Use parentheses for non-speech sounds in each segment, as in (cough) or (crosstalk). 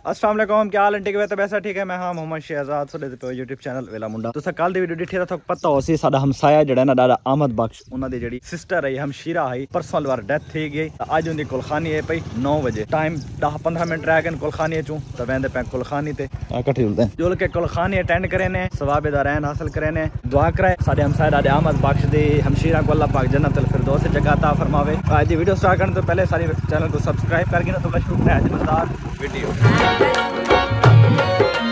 अस्सलाम वालेकुम क्या हाल है तो वैसा ठीक है मैं हाँ मोहम्मद शहजाद सुने पे YouTube ਚੈਨਲ ਵੇਲਾ ਮੁੰਡਾ ਤੁਸੀਂ ਕੱਲ ਦੀ ਵੀਡੀਓ ਦੇਖੀ ਤਾਂ ਤੁਹਾਨੂੰ ਪਤਾ ਹੋ ਸੀ ਸਾਡਾ ਹਮਸਾਇਆ ਜਿਹੜਾ ਨਾ ਦਾਦਾ ਆਮਦ ਬਖਸ਼ ਉਹਨਾਂ ਦੀ ਜਿਹੜੀ ਸਿਸਟਰ ਹੈ ਹਮਸ਼ੀਰਾ ਹੈ ਪਰਸੋਂ ਵਾਰ ਡੈਥ ਥੀ ਗਈ ਤਾਂ ਅੱਜ ਉਹਦੀ ਕੁਲਖਾਨੀ ਹੈ ਪਈ 9 ਵਜੇ ਟਾਈਮ 10 15 ਮਿੰਟ ਰਹਿ ਗਏ ਕੁਲਖਾਨੀ ਚੋਂ ਤਾਂ ਵੈਂਦੇ ਪੈ ਕੁਲਖਾਨੀ ਤੇ ਇਕੱਠੇ ਹੁੰਦੇ ਜੁਲ ਕੇ ਕੁਲਖਾਨੀ ਅਟੈਂਡ ਕਰੇ ਨੇ ਸਵਾਬ ਦਾ ਰਹਿਣ ਹਾਸਲ ਕਰੇ ਨੇ ਦੁਆ ਕਰੇ ਸਾਡੇ ਹਮਸਾਇਆ ਦਾਦਾ ਆਮਦ ਬਖਸ਼ ਦੀ ਹਮਸ਼ੀਰਾ को अल्लाह पाक जन्नत अल फिरदौस से जगह अता फरमावे आज की वीडियो स्टार्ट करने तो पहले सारी चैनल को सब्सक्राइब करके ना तो मैं शुरू है मजेदार वीडियो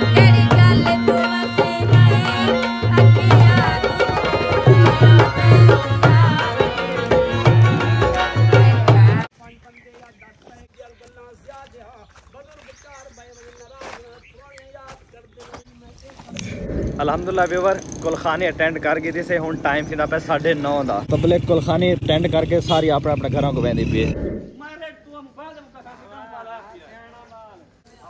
ਕਿਹੜੀ ਗੱਲ ਤੂੰ ਵਸੇ ਨਹੀਂ ਅੱਖੀਆਂ ਤੂੰ ਅਲਹਮਦੁਲਿਲਾ ਵੀਵਰ ਕੁਲਖਾਨੀ ਅਟੈਂਡ ਕਰ ਗਈ ਸੀ ਹੁਣ ਟਾਈਮ ਸੀ ਨਾ ਪੈ 9:30 ਦਾ ਪਬਲਿਕ ਕੁਲਖਾਨੀ ਅਟੈਂਡ ਕਰਕੇ ਸਾਰੀ ਆਪਣੇ ਆਪਣੇ ਘਰਾਂ ਕੋ ਵੈਂਦੀ ਪਈ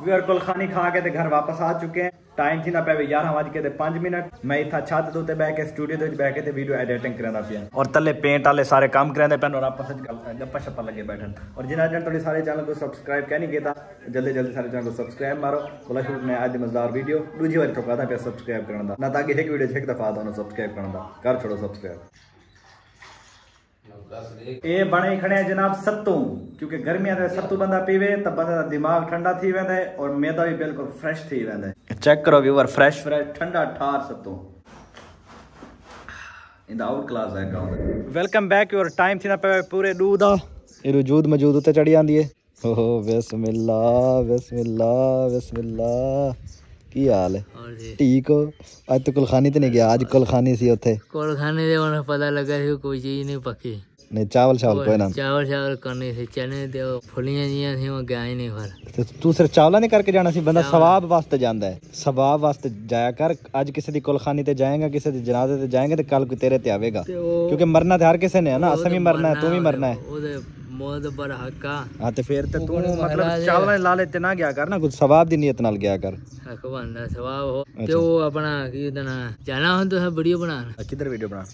ਵੀਰ ਕੋਲ ਖਾਣੀ ਖਾ ਕੇ ਤੇ ਘਰ ਵਾਪਸ ਆ ਚੁੱਕੇ ਹਾਂ ਟਾਈਮ ਸੀ ਨਾ ਪਵੇ 11 ਵਜੇ ਤੇ 5 ਮਿੰਟ ਮੈਂ ਇੱਥਾ ਛੱਤ ਦੇ ਉੱਤੇ ਬਹਿ ਕੇ ਸਟੂਡੀਓ ਦੇ ਵਿੱਚ ਬਹਿ ਕੇ ਤੇ ਵੀਡੀਓ ਐਡੀਟਿੰਗ ਕਰਾਂਦਾ ਪਿਆ ਔਰ ਤੱਲੇ ਪੇਂਟ ਵਾਲੇ ਸਾਰੇ ਕੰਮ ਕਰਾਂਦੇ ਪੈਨ ਔਰ ਆਪਸ ਵਿੱਚ ਗੱਲ ਗੱਪਾਂ ਸ਼ੱਪਾਂ ਲੱਗੇ ਬੈਠਣ ਔਰ ਜਿਨ੍ਹਾਂ ਜਨ ਤੁਹਾਡੇ ਸਾਰੇ ਚੈਨਲ ਨੂੰ ਸਬਸਕ੍ਰਾਈਬ ਕਹਿ ਨਹੀਂ ਕੀਤਾ ਜਲਦੀ ਜਲਦੀ ਸਾਰੇ ਚੈਨਲ ਨੂੰ ਸਬਸਕ੍ਰਾਈਬ ਮਾਰੋ ਬੋਲਾ ਸ਼ੁਰੂ ਮੈਂ ਅੱਜ ਮਜ਼ਦਾਰ ਵੀਡੀਓ ਦੂਜੀ ਵਾਰ ਤੋਂ ਕਹਦਾ ਪਿਆ ਸਬਸਕ੍ਰਾਈਬ ਕਰਨ ਦਾ ਨਾ ਤਾਂ ਕਿ ਇੱਕ ਵੀਡੀਓ 'ਚ ਇੱਕ ਦਫਾ ਤੁਹਾਨੂੰ ਸਬਸਕ੍ਰਾਈਬ ਕਰਨ ਦਾ ਕਰ ਛੋੜੋ ਸਬਸਕ੍ਰਾਈਬ ਇਹ ਬਣੇ ਖੜੇ ਆ ਜਨਾਬ ਸੱਤੂ ਕਿਉਂਕਿ ਗਰਮੀਆਂ ਦੇ ਸੱਤੂ ਬੰਦਾ ਪੀਵੇ ਤਾਂ ਬੰਦੇ ਦਾ ਦਿਮਾਗ ਠੰਡਾ ਥੀ ਵੈਂਦਾ ਹੈ ਔਰ ਮੈਦਾ ਵੀ ਬਿਲਕੁਲ ਫਰੈਸ਼ ਥੀ ਵੈਂਦਾ ਹੈ ਚੈੱਕ ਕਰੋ ਵੀਵਰ ਫਰੈਸ਼ ਫਰੈਸ਼ ਠੰਡਾ ਠਾਰ ਸੱਤੂ ਇਨ ਦਾ ਆਊਟ ਕਲਾਸ ਹੈ ਗਾਉਂ ਵੈਲਕਮ ਬੈਕ ਯੂਰ ਟਾਈਮ ਥੀ ਨਾ ਪਵੇ ਪੂਰੇ ਦੂ ਦਾ ਇਹ ਰਜੂਦ ਮੌਜੂਦ ਉੱਤੇ ਚੜੀ ਜਾਂਦੀ ਹੈ ਓਹ ਬਿਸਮਿਲ੍ਲਾ ਬਿਸਮਿਲ੍ਲਾ ਬਿਸਮਿਲ੍ਲਾ ਕੀ ਹਾਲ ਹੈ और जी ਠੀਕ ਹੋ ਅੱਜ ਤੱਕ ਕੁਲਖਾਨੀ ਤੇ ਨਹੀਂ ਗਿਆ ਅੱਜ ਕੁਲਖਾਨੀ ਸੀ ਉੱਥੇ कोल खाने दे उन्हें पता लगा थी कोई चीज नहीं पकी ਨਹੀਂ ਚਾਵਲ ਚਾਵਲ ਕੋਈ ਨਾ। ਚਾਵਲ ਚਾਵਲ ਕਰਨੇ ਸੀ ਚਨੇ ਤੇ ਉਹ ਫੁੱਲੀਆਂ ਜੀਆਂ ਸੀ ਉਹ ਗਿਆ ਹੀ ਨਹੀਂ ਫਿਰ। ਤੂੰ ਸਿਰ ਚਾਵਲਾਂ ਨਹੀਂ ਕਰਕੇ ਜਾਣਾ ਸੀ? ਬੰਦਾ ਸਵਾਬ ਵਾਸਤੇ ਜਾਂਦਾ ਹੈ। ਸਵਾਬ ਵਾਸਤੇ ਜਾਇਆ ਕਰ। ਅੱਜ ਕਿਸੇ ਦੀ ਕੁਲਖਾਨੀ ਤੇ ਜਾਏਗਾ ਕਿਸੇ ਦੀ ਜਨਾਜ਼ੇ ਤੇ ਜਾਏਗਾ ਤੇ ਕੱਲ ਕੋਈ ਤੇਰੇ ਤੇ ਆਵੇਗਾ। ਕਿਉਂਕਿ ਮਰਨਾ ਤੇ ਹਰ ਕਿਸੇ ਨੇ ਹੈ ਨਾ। ਅਸਾਂ ਵੀ ਮਰਨਾ ਹੈ ਤੂੰ ਵੀ ਮਰਨਾ ਹੈ। ਉਹਦੇ ਮੌਤ ਬਰ ਹੱਕਾ ਹਾਂ ਤੇ ਫਿਰ ਤੇ ਤੂੰ ਮਤਲਬ ਚਾਵਲਾਂ ਦੇ ਲਾਲੇ ਤੇ ਨਾ ਗਿਆ ਕਰ ਨਾ। ਕੁਝ ਸਵਾਬ ਦੀ ਨੀਅਤ ਨਾਲ ਗਿਆ ਕਰ। ਹੱਕ ਬੰਦਾ ਸਵਾਬ ਹੋ। ਤੇ ਉਹ ਆਪਣਾ ਕੀ ਉਹਦਾ ਜਾਣਾ ਹੁਣ ਵੀਡੀਓ ਬਣਾਉਣ? ਕਿੱਧਰ ਵੀਡੀਓ ਬਣਾ?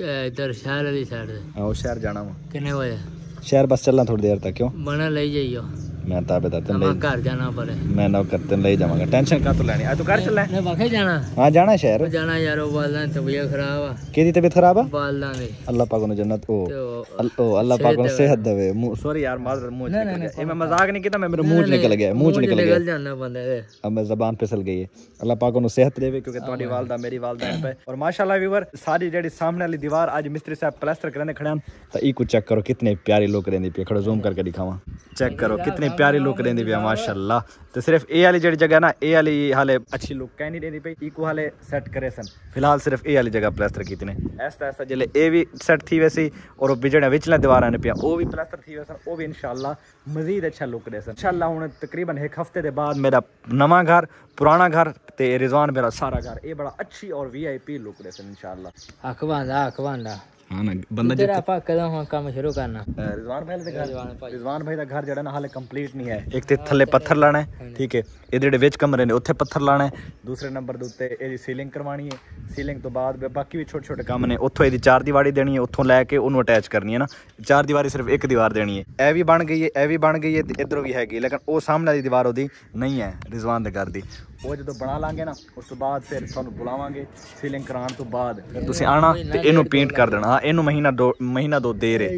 ਇੱਧਰ ਸ਼ਹਿਰ ਵਾਲੀ ਸਾਈਡ ਤੇ। ਆਓ ਸ਼ਹਿਰ ਜਾਣਾ ਵਾ। ਕਿੰਨੇ ਵਜੇ? ਸ਼ਹਿਰ ਬਸ ਚੱਲਣਾ ਥੋੜੀ ਦੇਰ ਤੱਕ ਕਿਉਂ? ਬਣਾ ਲਈ ਜਾਈਓ। ਮੈਂ ਤਾਂ ਬਤਾ ਤੈਨੂੰ ਆਪਾਂ ਲਈ ਘਰ ਜਾਣਾ ਪੜੇ ਮੈਂ ਨਾ ਕਰਤੇ ਲਈ ਜਾਵਾਂਗਾ ਟੈਨਸ਼ਨ ਕਾ ਤੂੰ ਲੈਣੀ ਆ ਤੂੰ ਕਰ ਚੱਲੇ ਨੇ ਵਾਖੇ ਜਾਣਾ ਹਾਂ ਜਾਣਾ ਸ਼ਹਿਰ ਉਹ ਜਾਣਾ ਯਾਰ ਉਹ ਬਾਲਾਂ ਦੀ ਤਬੀਅਤ ਖਰਾਬ ਆ ਕਿਹਦੀ ਤਬੀਅਤ ਖਰਾਬ ਆ ਬਾਲਾਂ ਦੀ ਅੱਲਾਹ ਪਾਕ ਨੂੰ ਜੰਨਤ ਉਹ ਤੇ ਉਹ ਅੱਲ- ਉਹ ਅੱਲਾਹ ਪਾਕ ਨੂੰ ਸਿਹਤ ਦੇਵੇ ਸੌਰੀ यार माजरत मुंह से निकल गया ये मैं मजाक नहीं किया मैं मेरे मुंह से निकल गया मुंह से निकल गया ਨਿਕਲ ਜਾਂਦਾ ਬੰਦੇ ਦੇ अब मैं जबान फिसल गई है अल्लाह पाक उन्हें सेहत देवे क्योंकि ਤੁਹਾਡੀ ਵਾਲਦਾ ਮੇਰੀ ਵਾਲਦਾ पे और माशाल्लाह व्यूअर सारी ਜਿਹੜੀ ਸਾਹਮਣੇ ਵਾਲੀ ਦੀਵਾਰ ਅੱਜ ਮਿਸਤਰੀ ਸਾਹਿਬ ਪਲਾਸਟਰ ਕਰਨੇ ਖੜੇ ਹਨ ਤਾਂ ਇਹ ਕੋ ਚੈੱਕ ਕਰੋ ਕਿਤਨੇ ਪਿਆਰੀ ਲੁੱਕ ਰਹਿੰਦੀ ਪਈ ਖੜੋ ਜ਼ੂਮ ਕਰਕੇ ਦਿਖਾਵਾਂ ਚੈੱਕ ਕਰੋ ਕਿਤਨੀ प्यारी लुक रही पी माशाला तो सिर्फ़ ए वाली जी जगह ना, ए वाली हाले अच्छी लुक कह नहीं रही पी इको हाले सैट करे सन। फ़िलहाल सिर्फ़ ए वाली जगह प्लस्तर की ने। ऐसा ऐसा ज़िले ए भी सैट थी वैसी, और बिजड़िया विचलिया दीवारा ने पिया वो भी प्लस्तर थी वैसन वो भी इनशाला ਮਜ਼ੀਦ ਅੱਛਾ ਲੁੱਕ ਦੇ ਸਨ। ਇਨਸ਼ਾਅੱਲਾ ਹੁਣ ਤਕਰੀਬਨ ਇੱਕ ਹਫ਼ਤੇ ਦੇ ਬਾਅਦ ਮੇਰਾ ਨਵਾਂ ਘਰ ਪੁਰਾਣਾ ਘਰ ਤੇ ਰਿਜ਼ਵਾਨ ਮੇਰਾ ਸਾਰਾ ਘਰ। ਇਹ ਬੜਾ ਅੱਛੀ ਔਰ ਵੀਆਈਪੀ ਲੁੱਕ ਦੇ ਸਨ ਇਨਸ਼ਾਅੱਲਾ। ਹੱਕ ਬਣਦਾ ਹਾਂ ਨਾ ਬੰਦਾ ਤੇਰਾ ਆਪਾਂ ਕਦੋਂ ਹੁਣ ਕੰਮ ਸ਼ੁਰੂ ਕਰਨਾ? ਰਿਜ਼ਵਾਨ ਭਾਈ ਦਾ ਘਰ ਰਿਜ਼ਵਾਨ ਭਾਈ। ਦਾ ਘਰ ਜਿਹੜਾ ਨਾ ਹਾਲੇ ਕੰਪਲੀਟ ਨਹੀਂ ਹੈ। ਇੱਕ ਤੇ ਥੱਲੇ ਪੱਥਰ ਲਾਣਾ ਹੈ ਠੀਕ ਹੈ। ਇਹਦੇ ਜਿਹੜੇ ਵਿੱਚ ਕਮਰੇ ਨੇ ਉੱਥੇ ਪੱਥਰ ਲਾਣਾ ਹੈ। ਦੂਸਰੇ ਨੰਬਰ ਦੇ ਉੱਤੇ ਇਹਦੀ ਸੀਲਿੰਗ ਕਰਵਾਣੀ ਹੈ। ਸੀਲਿੰਗ ਤੋਂ ਬਾਅਦ ਬਾਕੀ ਵੀ ਛੋਟੇ ਛੋਟੇ ਕੰਮ ਨੇ ਉੱਥੋਂ ਇਹਦੀ ਚਾਰ ਦੀਵਾਰੀ ਦੇਣੀ ਹੈ ਉੱਥੋਂ ਲੈ ਕੇ ਉਹਨੂੰ ਅਟੈਚ ਕਰਨੀ ਹੈ ਨਾ। ਚਾਰ ਦੀਵਾਰੀ ਸਿਰਫ ਇੱਕ ਦੀਵਾਰ ਦੇਣੀ ਹੈ। ਇਹ ਵੀ ਬਣ ਗਈ ਹੈ ਇਹ ਵੀ ਬਣ ਗਈ ਹੈ ਤੇ ਇਧਰੋਂ ਵੀ ਹੈਗੀ ਲੇਕਿਨ ਉਹ ਸਾਹਮਣੇ ਵਾਲੀ ਦੀਵਾਰ ਉਹਦੀ ਨਹੀਂ ਹੈ ਰਿਜ਼ਵਾਨ ਦੇ ਘਰ ਦੀ ਉਹ ਜਦੋਂ ਬਣਾ ਲਾਂਗੇ ਨਾ ਉਸ ਤੋਂ ਬਾਅਦ ਫਿਰ ਤੁਹਾਨੂੰ ਬੁਲਾਵਾਂਗੇ ਸੀਲਿੰਗ ਕਰਾਉਣ ਤੋਂ ਬਾਅਦ। ਫਿਰ ਤੁਸੀਂ ਆਣਾ ਤੇ ਇਹਨੂੰ ਪੇਂਟ ਕਰ ਦੇਣਾ। ਹਾਂ ਇਹਨੂੰ ਮਹੀਨਾ ਦੋ ਮਹੀਨਾ ਦੋ ਦੇ ਰੇ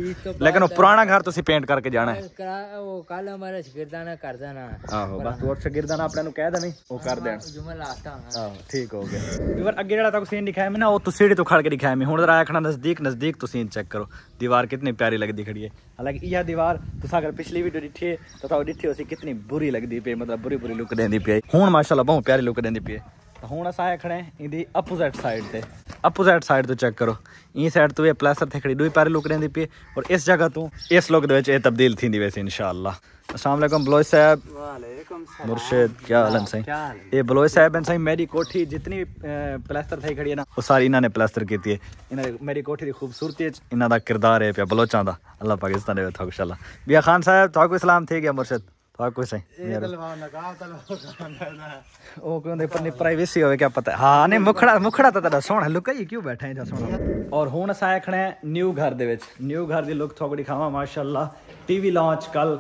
ਲੇਕਿਨ ਉਹ ਪੁਰਾਣਾ ਘਰ ਤੁਸੀਂ ਪੇਂਟ ਕਰਕੇ ਜਾਣਾ ਹੈ। ਉਹ ਕੱਲ ਹਮਾਰਾ ਸ਼ਗਿਰਦਾਨਾ ਕਰ ਦੇਣਾ ਆਹੋ ਬਸ ਤੂੰ ਸ਼ਗਿਰਦਾਨਾ ਆਪਣਿਆਂ ਨੂੰ ਕਹਿ ਦੇਵੇਂ ਉਹ ਕਰ ਦੇਣ। ਜੁਮਾ ਲਾਤਾ ਹਾਂ। ਠੀਕ ਹੋ ਗਿਆ। ਵੀਰ ਅੱਗੇ ਜਿਹੜਾ ਤੱਕ ਸੀਨ ਦਿਖਾਇਆ ਮੈਂ ਨਾ ਉਹ ਤੁਸੀਂ ਸਿਹੜੀ ਤੋਂ ਖੜ ਕੇ ਦਿਖਾਇਆ ਮੈਂ। ਹੁਣ ਜਰਾ ਆਖਣਾ ਨਜ਼ਦੀਕ ਨਜ਼ਦੀਕ ਤੁਸੀਂ ਚੈੱਕ ਕਰੋ। ਦੀਵਾਰ ਕਿੰਨੀ ਪਿਆਰੀ ਲੱਗਦੀ ਖੜੀ ਹੈ। ਹਾਲਾਂਕਿ ਇਹ ਦੀਵਾਰ ਤੁਸੀਂ ਅਗਰ ਪਿਛਲੀ ਵੀਡੀਓ ਦਿੱਠੀ ਤਾਂ ਉਹ ਦਿੱਠੀ ਹੋਸੀ ਕਿੰਨੀ ਬੁਰੀ ਲੱਗਦੀ ਪਈ ਮਤਲਬ ਬੁਰੀ ਬੁਰੀ ਲੁੱਕ ਦੇਂਦੀ ਪਈ ਹੁਣ ਮਾਸ਼ਾਅੱਲਾ माशाल्लाह बहुत प्यारी लुक देंदी पे ਤਾਂ ਹੁਣ ਅਸਾਂ ਆਏ ਖੜੇ ਇਹਦੀ ਅਪੋਜ਼ਿਟ ਸਾਈਡ ਤੇ ਅਪੋਜ਼ਿਟ ਸਾਈਡ ਤੋਂ ਚੈੱਕ ਕਰੋ ਇਹ ਸਾਈਡ ਤੋਂ ਇਹ ਪਲਾਸਟਰ ਤੇ ਖੜੀ ਦੋਈ ਪਿਆਰੀ ਲੁਕ ਰਹਿੰਦੀ ਪਈ ਔਰ ਇਸ ਜਗ੍ਹਾ ਤੋਂ ਇਸ ਲੁਕ ਦੇ ਵਿੱਚ ਇਹ ਤਬਦੀਲ ਥੀਂਦੀ ਵੈਸੇ ਇਨਸ਼ਾਅੱਲਾ अस्सलाम वालेकुम बलोच साहब मुर्शिद क्या हाल है सही ये बलोच साहब हैं सही मेरी कोठी जितनी प्लास्टर थी खड़ी है ना वो सारी इन्होंने प्लास्टर की है इन्होंने मेरी कोठी की खूबसूरती इन्हों का किरदार है पे बलोचां का अल्लाह पाकिस्तान दे था इंशाल्लाह बिया खान साहब था कोई सलाम थे गया मुर्शिद ਸਭ ਕੁਝ ਹੈ ਮੇਰਾ। ਤਲਵਾਰ ਲਗਾ ਤਲਵਾਰ ਉਹ ਕਹਿੰਦੇ ਪੰਨੇ ਪ੍ਰਾਈਵੇਸੀ ਹੋਵੇ ਕਿਆ ਪਤਾ। ਹਾਂ ਨੇ ਮੁਖੜਾ ਮੁਖੜਾ ਤਾਂ ਤੇਰਾ ਸੋਹਣਾ ਲੁੱਕ ਹੈ ਕਿਉਂ ਬੈਠਾ ਹੈ ਜਾਂ ਸੋਹਣਾ? ਔਰ ਹੁਣ ਅਸਾਂ ਖੜੇ ਨਿਊ ਘਰ ਦੇ ਵਿੱਚ। ਨਿਊ ਘਰ ਦੀ ਲੁੱਕ ਥੋੜੀ ਖਾਵਾ ਮਾਸ਼ਾਅੱਲਾ। ਟੀਵੀ ਲਾਂਚ ਕੱਲ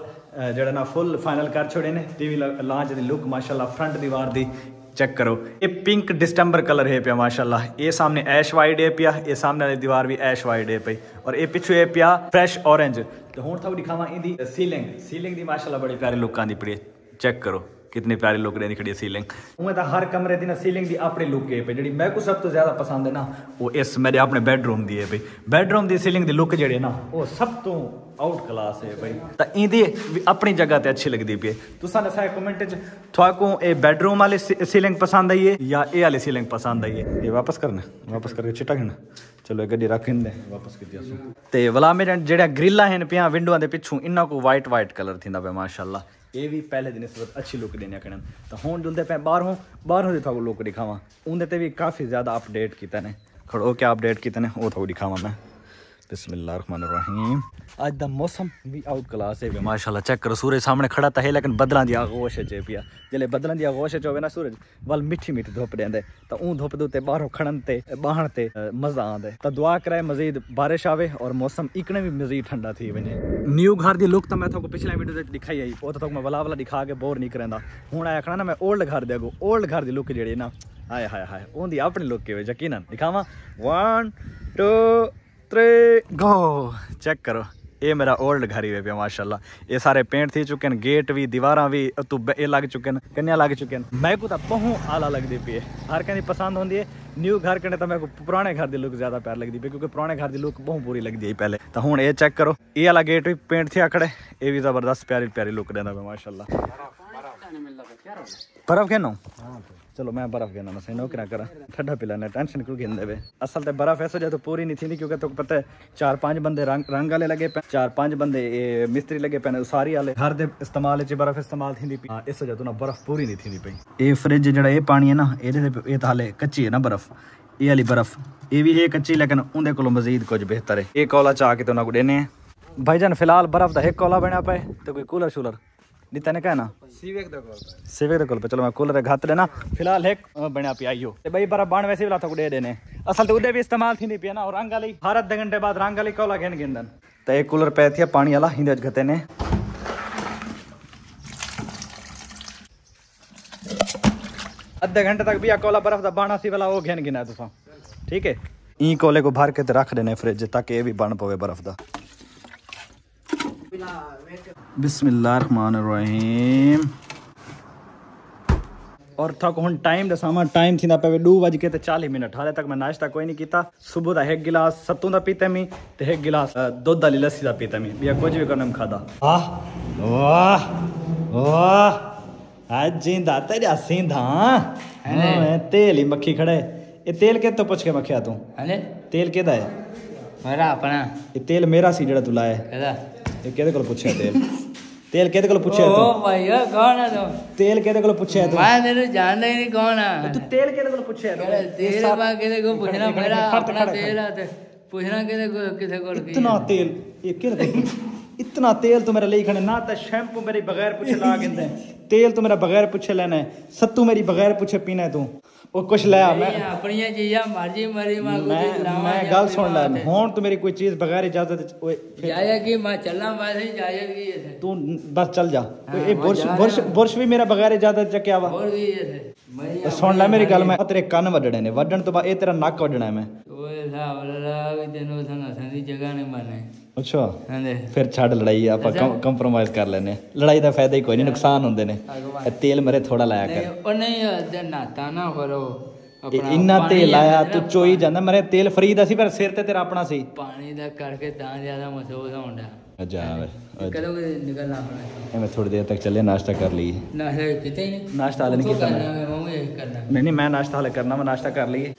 ਜਿਹੜਾ ਨਾ ਫੁੱਲ ਫਾਈਨਲ ਕਰ ਛੋੜੇ ਨੇ। ਟੀਵੀ ਲਾਂਚ ਦੀ ਲੁਕ ਮਾਸ਼ਾਅੱਲਾ ਫਰੰਟ ਦੀਵਾਰ ਦੀ। ਚੈੱਕ ਕਰੋ ਇਹ ਪਿੰਕ ਡਿਸਟੈਂਬਰ ਕਲਰ ਹੈ ਪਿਆ ਮਾਸ਼ਾਅੱਲਾ ਇਹ ਸਾਹਮਣੇ ਐਸ਼ ਵਾਈਟ ਹੈ ਪਿਆ ਇਹ ਸਾਹਮਣੇ ਵਾਲੀ ਦੀਵਾਰ ਵੀ ਐਸ਼ ਵਾਈਟ ਹੈ ਪਈ ਔਰ ਇਹ ਪਿੱਛੇ ਹੈ ਪਿਆ ਫਰੈਸ਼ ਔਰੇਂਜ ਤੇ ਹੁਣ ਤੁਹਾਨੂੰ ਦਿਖਾਵਾਂ ਇਹਦੀ ਸੀਲਿੰਗ ਸੀਲਿੰਗ ਦੀ ਮਾਸ਼ਾਅੱਲਾ ਬੜੀ ਪਿਆਰੀ ਲੁੱਕਾਂ ਦੀ ਪੜੀ ਚੈੱਕ ਕਰੋ कितने प्यारे लुक रही खड़ी सीलिंग उम्मीद है हर कमरे की ना सीलिंग की अपनी लुक है भाई जी मेरे को सब तो ज़्यादा पसंद है ना वो इस मेरे अपने बेडरूम की है भाई। बेडरूम की सीलिंग की लुक जी ना वो सब तो आउट क्लास है भाई। तो इंदी अपनी जगह ते अच्छी लगती पी है। दसा कमेंट च थोको ये बेडरूम वाली सीलिंग पसंद आई है या ए वाली सीलिंग पसंद आई है? ये वापस करना वापस करके चिट्टा करना। चलो गड्डी रख दे वापस की वला मेरे जेड़ा ग्रिल्ला हैं पिया विंडोआं दे पिछू इन्ना को वाइट वाइट कलर थी पे माशाल्लाह। ਇਹ ਵੀ ਪਹਿਲੇ ਦਿਨ ਨਿਸਬਤ ਅੱਛੀ ਲੁੱਕ ਦੇਣਿਆ ਕਰਨ ਤਾਂ ਹੁਣ ਜੁਲਦੇ ਪਏ ਬਾਹਰੋਂ ਬਾਹਰੋਂ ਦੀ ਤੁਹਾਨੂੰ ਲੁੱਕ ਦਿਖਾਵਾਂ। ਉਹਦੇ ਤੇ ਵੀ ਕਾਫੀ ਜ਼ਿਆਦਾ ਅਪਡੇਟ ਕੀਤਾ ਨੇ। ਖੜੋ ਕੇ ਅਪਡੇਟ ਕੀਤੇ ਨੇ, ਉਹ ਤੁਹਾਨੂੰ ਦਿਖਾਵਾਂ ਮੈਂ। माशाल्लाह चेक करो, सूरज सामने खड़ा तो है, लेकिन बदलों की आगोश है पिया। जल्द बदलों की आगोश होवे ना सूरज, वल मिठी मिठी धुप देंद। तो ऊँ धुप के बाहरों खड़न बहन से मज़ा आंद तो दुआ कराए, मजीद बारिश आवे और मौसम इकने भी मजीद ठंडा थी वे न्यू घर की लुक तो मैं तुमको पिछले वीडियो दिखाई आई। वो तो मैं वला वला दिखा के बोर नहीं करेंदा। हूँ खड़ा ना मैं ओल्ड घर दे अगो ओल्ड घर की लुक जी ना, हाय हाय हाय उनकी अपनी लुक के यकीन दिखावा? One two three go check करो। ये मेरा ओल्ड घर ही पे माशाल्लाह। ये सारे पेंट थी चुके हैं गेट भी, दीवारा भी ये लग चुके हैं, कन्या लग चुके हैं। मैं को तो बहु आला लगती पी है। हर कहनी पसंद होती है। न्यू घर करने तो मेरे को पुराने घर की लुक ज़्यादा प्यार लगती पी क्योंकि पुराने घर की लुक बहुत बुरी लगती है पहले। तो हूँ ये चेक करो। ये वाला गेट भी पेंट थे आखड़े। ये भी ज़बरदस्त प्यारी प्यारी लुक देना पे माशाला बर्फ़ खेनो चलो मैं बर्फ के ना सही नो क्या करा ठंडा पिलाना टेंशन क्यों घेंदे वे असल ते बर्फ ऐसा जो पूरी नहीं थी क्योंकि तो पता है चार पांच बंदे रंग रंग वाले लगे पे चार पांच बंदे ये मिस्त्री लगे पे ने उसारी वाले हर दे इस्तेमाल च बर्फ इस्तेमाल थी पई हां इस वजह तो ना बर्फ पूरी नहीं थी पई ये फ्रिज जेड़ा ये पानी है ना ਇਹਦੇ ਤੇ ਇਹ ਤਾਂ ਹਾਲੇ ਕੱਚੀ ਹੈ ਨਾ ਬਰਫ਼ ਇਹ ਵਾਲੀ ਬਰਫ਼ ਇਹ ਵੀ ਹੈ ਕੱਚੀ ਲੇਕਿਨ ਉਹਦੇ ਕੋਲੋਂ ਮਜ਼ੀਦ ਕੁਝ ਬਿਹਤਰ ਹੈ ਇਹ ਕੋਲਾ ਚਾ ਕੇ ਤੇ ਉਹਨਾਂ ਕੋ ਦੇਨੇ ਆ ਭਾਈਜਾਨ ਫਿਲਹਾਲ ਬਰਫ਼ ਦਾ ਇੱਕ ਕੋਲਾ ਬਣਿਆ ਪਏ ਤੇ ਕੋਈ ਕੂਲਰ ਸ਼ੂਲਰ नितन का है ना? सीवेक सीवेक कॉल पे चलो मैं कूलर घात लेना। फ़िलहाल है बने पी आइयो। भाई बारा बाण वैसे भी था को दे देने असल तो उदय भी इस्तेमाल थी नहीं पिया ना और रंगाली भारत दे घंटे बाद रंगाली कौला घेन गेंदन तो एक कूलर पे थी पानी वाला हिंदे घते ने। अद्धे घंटे तक भी कौला बर्फ़ का बाणा सी वाला वो घेन गिना तुसा ठीक है? ई कोले को भर के रख देने फ्रिज ताकि ये भी बन पवे बर्फ़ का बिस्मिल्लाहिर्रहमानिर्रहीम। और थक हूँ टाइम दसावा टाइम थी पे डू बज के चाली मिनट। हाले तक मैं नाश्ता कोई नहीं किया सुबह का एक गिलास सत्तू का पीता मी तो एक गिलास दुध वाली लस्सी का पीता मी। या कुछ भी करने में खादा। वाह वाह वाह। आज जींदा तेरा सीधा हाँ? हाँ हाँ, तेल ही मक्खी खड़े। ये तेल के तो पुछ के मखिया तू। तेल केदा है? मेरा अपना। ये तेल मेरा सी जड़ा तू लाया ਕਿਹਦੇ ਕੋਲ ਪੁੱਛਿਆ ਤੇਲ? ਤੇਲ ਕਿਹਦੇ ਕੋਲ ਪੁੱਛਿਆ ਤੂੰ? ਓ ਭਾਈ ਓ ਕੌਣ ਆ ਤੂੰ? ਤੇਲ ਕਿਹਦੇ ਕੋਲ ਪੁੱਛਿਆ ਤੂੰ? ਮੈਂ ਤੈਨੂੰ ਜਾਣਦਾ ਹੀ ਨਹੀਂ ਕੌਣ ਆ। ਤੂੰ ਤੇਲ ਕਿਹਦੇ ਕੋਲ ਪੁੱਛਿਆ ਤੂੰ? ਤੇਲ ਮੈਂ ਕਿਹਦੇ ਕੋਲ ਪੁੱਛਣਾ ਮੇਰਾ ਆਪਣਾ ਤੇਲ ਆ ਤੇ ਪੁੱਛਣਾ ਕਿਹਦੇ ਕੋਲ ਕਿਸੇ ਕੋਲ ਕੀ ਇਤਨਾ ਤੇਲ ਇਹ ਕਿਹਦੇ ਕੋਲ ਇਤਨਾ ਤੇਲ ਤੂੰ ਮੇਰੇ ਲਈ ਖਣੇ ਨਾ ਤਾਂ ਸ਼ੈਂਪੂ ਮੇਰੇ ਬਗੈਰ ਪੁੱਛੇ ਲਾ ਗਿੰਦਾ ਤੇਲ ਤੂੰ ਮੇਰਾ ਬਗੈਰ ਪੁੱਛੇ ਲੈਣਾ ਸੱਤੂ ਮੇਰੀ ਬਗੈਰ ਪੁੱਛੇ ਪੀਣਾ ਤੂੰ। ਉਹ ਕੁਛ ਲੈ ਮੈਂ ਆਪਣੀਆਂ ਚੀਜ਼ਾਂ ਮਰਜੀ ਮਰੀ ਮੈਂ ਕੁਝ ਲਾਵਾਂ ਮੈਂ ਗੱਲ ਸੁਣ ਲੈ ਹੁਣ ਤੂੰ ਮੇਰੀ ਕੋਈ ਚੀਜ਼ ਬਗੈਰ ਇਜਾਜ਼ਤ ਓਏ ਜਾਇਆ ਕਿ ਮੈਂ ਚੱਲਾਂ ਮੈਂ ਨਹੀਂ ਜਾਇਆ ਕਿ ਤੂੰ ਬਸ ਚੱਲ ਜਾ ਇਹ ਬੁਰਸ਼ ਬੁਰਸ਼ ਬੁਰਸ਼ ਵੀ ਮੇਰਾ ਬਗੈਰ ਇਜਾਜ਼ਤ ਚੱਕਿਆ ਵਾ ਹੋਰ ਵੀ ਇਹ ਸੁਣ ਲੈ ਮੇਰੀ ਗੱਲ ਮੈਂ ਤੇਰੇ ਕੰਨ ਵੱਢਣੇ ਨੇ ਵੱਢਣ ਤੋਂ ਬਾਅਦ ਇਹ ਤੇਰਾ ਨੱਕ ਵੱਢਣਾ ਮੈਂ ਓਏ ਸਾਹ ਵਾਲਾ ਵੀ ਤੈਨੂੰ ਸੰਗਸਾਂ ਦੀ ਜਗ੍ਹਾ ਨੇ ਮਾਰਨਾ ਅੱਛਾ। ਹਾਂਜੀ। ਫਿਰ ਛੱਡ ਲੜਾਈ ਆਪਾਂ ਕੰਪਰੋਮਾਈਜ਼ ਕਰ ਲੈਨੇ ਲੜਾਈ ਦਾ ਫਾਇਦਾ ਹੀ ਕੋਈ ਨਹੀਂ ਨੁਕਸਾਨ ਹੁੰਦੇ ਨੇ। ਤੇਲ ਮਰੇ ਥੋੜਾ ਲਾਇਆ ਕਰ। ਉਹ ਨਹੀਂ ਨਾਤਾ ਨਾ ਕਰੋ ਇੰਨਾ ਤੇਲ ਜਿਹੜਾ ਤੂੰ ਚੋਈ ਜਾਂਦਾ ਮਰੇ ਤੇਲ ਫਰੀ ਦਾ ਸੀ ਪਰ ਸਿਰ ਤੇ ਤੇਰਾ ਆਪਣਾ ਸੀ। ਪਾਣੀ ਦਾ ਕਰਕੇ ਤਾਂ ਜ਼ਿਆਦਾ ਮਹਿਸੂਸ ਹੁੰਦਾ ਅੱਛਾ ਕਦੋਂ ਨਿਕਲਣਾ ਆਪਣਾ। ਮੈਂ ਥੋੜੀ ਦੇਰ ਤੱਕ ਚੱਲੇ ਨਾਸ਼ਤਾ ਕਰ ਲਈ ਨਾ ਹੈ ਕਿਤੇ ਨਹੀਂ। ਨਾਸ਼ਤਾ ਹਾਲੇ ਨਹੀਂ ਕੀਤਾ ਮੈਂ। ਨਹੀਂ ਮੈਂ ਨਾਸ਼ਤਾ ਹਾਲੇ ਕਰਨਾ ਮੈਂ ਨਾਸ਼ਤਾ ਕਰ ਲਈਏ।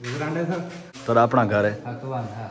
ਤੇਰਾ ਆਪਣਾ ਘਰ ਹੈ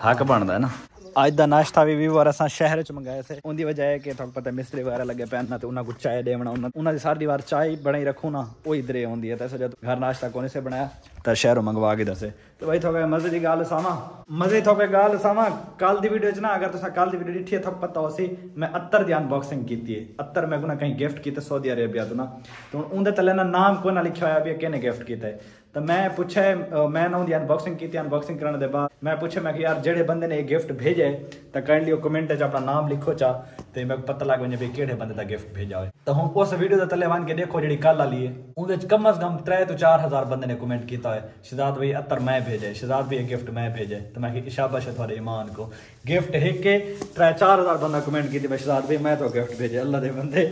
ਹੱਕ ਬਣਦਾ ਹੈ ਨਾ ਅੱਜ ਦਾ ਨਾਸ਼ਤਾ ਵੀ ਵੀਵਾਰ ਅਸਾਂ ਸ਼ਹਿਰ ਚ ਮੰਗਾਇਆ ਸੀ ਉਹਦੀ ਵਜ੍ਹਾ ਹੈ ਕਿ ਤੁਹਾਨੂੰ ਪਤਾ ਮਿਸਤਰੀ ਵਗੈਰਾ ਲੱਗੇ ਪੈਣ ਨਾ ਤੇ ਉਹਨਾਂ ਕੋ ਚਾਹ ਦੇਵਣਾ ਉਹਨਾਂ ਉਹਨਾਂ ਦੀ ਸਾਰੀ ਵਾਰ ਚਾਹ ਬਣਾਈ ਰੱਖੋ ਨਾ ਉਹ ਇਧਰੇ ਹੁੰਦੀ ਹੈ ਤਾਂ ਸਜਾ ਘਰ ਨਾਸ਼ਤਾ ਕੋਨੇ ਸੇ ਬਣਾਇਆ ਤਾਂ ਸ਼ਹਿਰੋਂ ਮੰਗਵਾ ਕੇ ਦੱਸੇ ਤੇ ਬਈ ਥੋਕੇ ਮਜ਼ੇ ਦੀ ਗੱਲ ਸਾਵਾ ਮਜ਼ੇ ਥੋਕੇ ਗੱਲ ਸਾਵਾ ਕੱਲ ਦੀ ਵੀਡੀਓ ਚ ਨਾ ਅਗਰ ਤੁਸੀਂ ਕੱਲ ਦੀ ਵੀਡੀਓ ਡਿੱਠੀ ਤਾਂ ਪਤਾ ਹੋਸੀ ਮੈਂ ਅਤਰ ਦੀ ਅਨਬਾਕਸਿੰਗ ਕੀਤੀ ਹੈ ਅਤਰ ਮੈਂ ਕੋਨਾ ਕਹੀਂ ਗਿਫਟ ਕੀਤਾ ਸਾਊਦੀ ਅਰੇਬੀਆ ਤੋਂ ਨਾ ਤੇ ਉਹਦੇ ਤਲੇ ਨਾ ਨਾਮ ਕੋਨਾ ਲਿਖਿਆ ਹੋਇਆ ਵੀ ਕਿਹਨੇ ਗਿਫਟ ਕੀਤਾ ਹੈ ਤਾਂ ਮੈਂ ਪੁੱਛਿਆ ਅ, ਮੈਂ ਉਹਨਾਂ ਦੀ ਅਨਬਾਕਸਿੰਗ ਕੀਤੀ ਅਨਬਾਕਸਿੰਗ ਕਰਨ ਦੇ ਬਾਅਦ ਮੈਂ ਪੁੱਛਿਆ ਮੈਂ ਕਿ ਯਾਰ ਜਿਹੜੇ ਬੰਦੇ ਨੇ ਇਹ ਗਿਫਟ ਭੇਜੇ ਤਾਂ ਕਾਈਂਡਲੀ ਉਹ ਕਮੈਂਟ 'ਚ ਆਪਣਾ ਨਾਮ ਲਿਖੋ ਚਾ ਤੇ ਮੈਨੂੰ ਪਤਾ ਲੱਗ ਵਜੇ ਵੀ ਕਿਹੜੇ ਬੰਦੇ ਦਾ ਗਿਫਟ ਭੇਜਾ ਹੋਵੇ ਤਾਂ ਹੁਣ ਉਸ ਵੀਡੀਓ ਦਾ ਥੱਲੇ ਵੰਨ ਕੇ ਦੇਖੋ ਜਿਹੜੀ ਕੱਲ ਵਾਲੀ ਹੈ ਉਹਦੇ 'ਚ ਕਮ ਅਸ ਕਮ 3 ਤੋਂ 4000 ਬੰਦੇ ਨੇ ਕਮੈਂਟ ਕੀਤਾ ਹੋਇਆ ਸ਼ਹਜ਼ਾਦ ਭਾਈ ਅਤਰ ਮੈਂ ਭੇਜੇ ਸ਼ਹਜ਼ਾਦ ਭਾਈ ਇਹ ਗਿਫਟ ਮੈਂ ਭੇਜੇ ਤਾਂ ਮੈਂ ਕਿ ਸ਼ਾਬਾਸ਼ ਹੈ ਤੁਹਾਡੇ ਈਮਾਨ ਕੋ गिफ्ट हिक के त्रै चार हज़ार बंदा कमेंट की भाई शहजाद भाई मैं तो गिफ्ट भेजे अल्लाह के बंदे।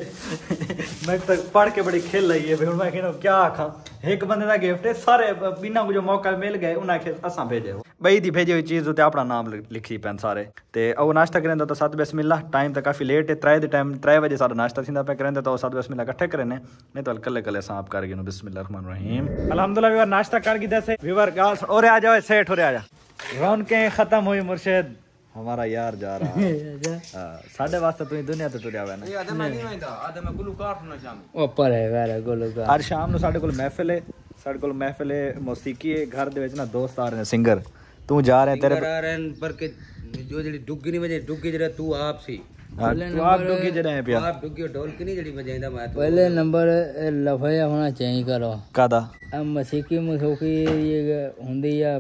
(laughs) मैं तो पढ़ के बड़ी खेल आई है मैं कहना क्या आखा? एक बंदे का गिफ्ट है सारे बिना कुछ मौका मिल गए उन्हें आखे असा भेजे बई दी भेजी हुई चीज़ उते अपना नाम लिखी पैन सारे। ते वो नाश्ता करें तो सत बस बिस्मिल्लाह टाइम तो काफ़ी लेट है त्रे टाइम त्रे बजे सारा नाश्ता थी पे करें तो सत बस बिस्मिल्लाह कट्ठे करें नहीं तो कल कल साफ़ कर गिनो बिस्मिल्लाह रहमान रहीम अलहमदुल्ला व्यूअर नाश्ता कर गिदा से। व्यूअर गाल और आ जाओ सेठ और आ जा। रौनकें खत्म हुई मुर्शिद। हमारा यार जा रहा है (laughs) हाँ, साढ़े वास्ते तू दुनिया तो टुरिया हुआ ना ਉੱਪਰ ਹੈ ਘਰ ਗੁਲੂਕਾਰ ਹਰ ਸ਼ਾਮ ਨੂੰ ਸਾਡੇ ਕੋਲ ਮਹਿਫਿਲ ਹੈ ਸਾਡੇ ਕੋਲ ਮਹਿਫਿਲ ਹੈ ਮੌਸੀਕੀ ਹੈ ਘਰ ਦੇ ਵਿੱਚ ਨਾ ਦੋਸਤ ਆ ਰਹੇ ਨੇ ਸਿੰਗਰ ਤੂੰ ਜਾ ਰਿਹਾ ਤੇਰੇ ਕਰਨ ਪਰ ਕੇ ਜੋ ਜਿਹੜੀ ਡੁੱਗੀ ਨਹੀਂ ਵਜੇ ਡੁੱਗੀ ਜਿਹੜਾ ਤੂੰ ਆਪ ਸੀ ਹਾਂ, ਤੂੰ ਆਪ ਡੁੱਗੀ ਜਿਹੜਾ ਹੈ ਪਿਆ ਆਪ ਡੁੱਗੀ ਢੋਲਕੀ ਨਹੀਂ ਜਿਹੜੀ ਵਜਾਇੰਦਾ ਮੈਂ ਤੂੰ ਪਹਿਲੇ ਨੰਬਰ ਲਫਾਇਆ ਹੋਣਾ ਚਾਹੀਏ ਕਰੋ ਕਾਦਾ ਆ ਮਸੀਕੀ ਮਸੂਕੀ ਇਹ ਹੁੰਦੀ ਆ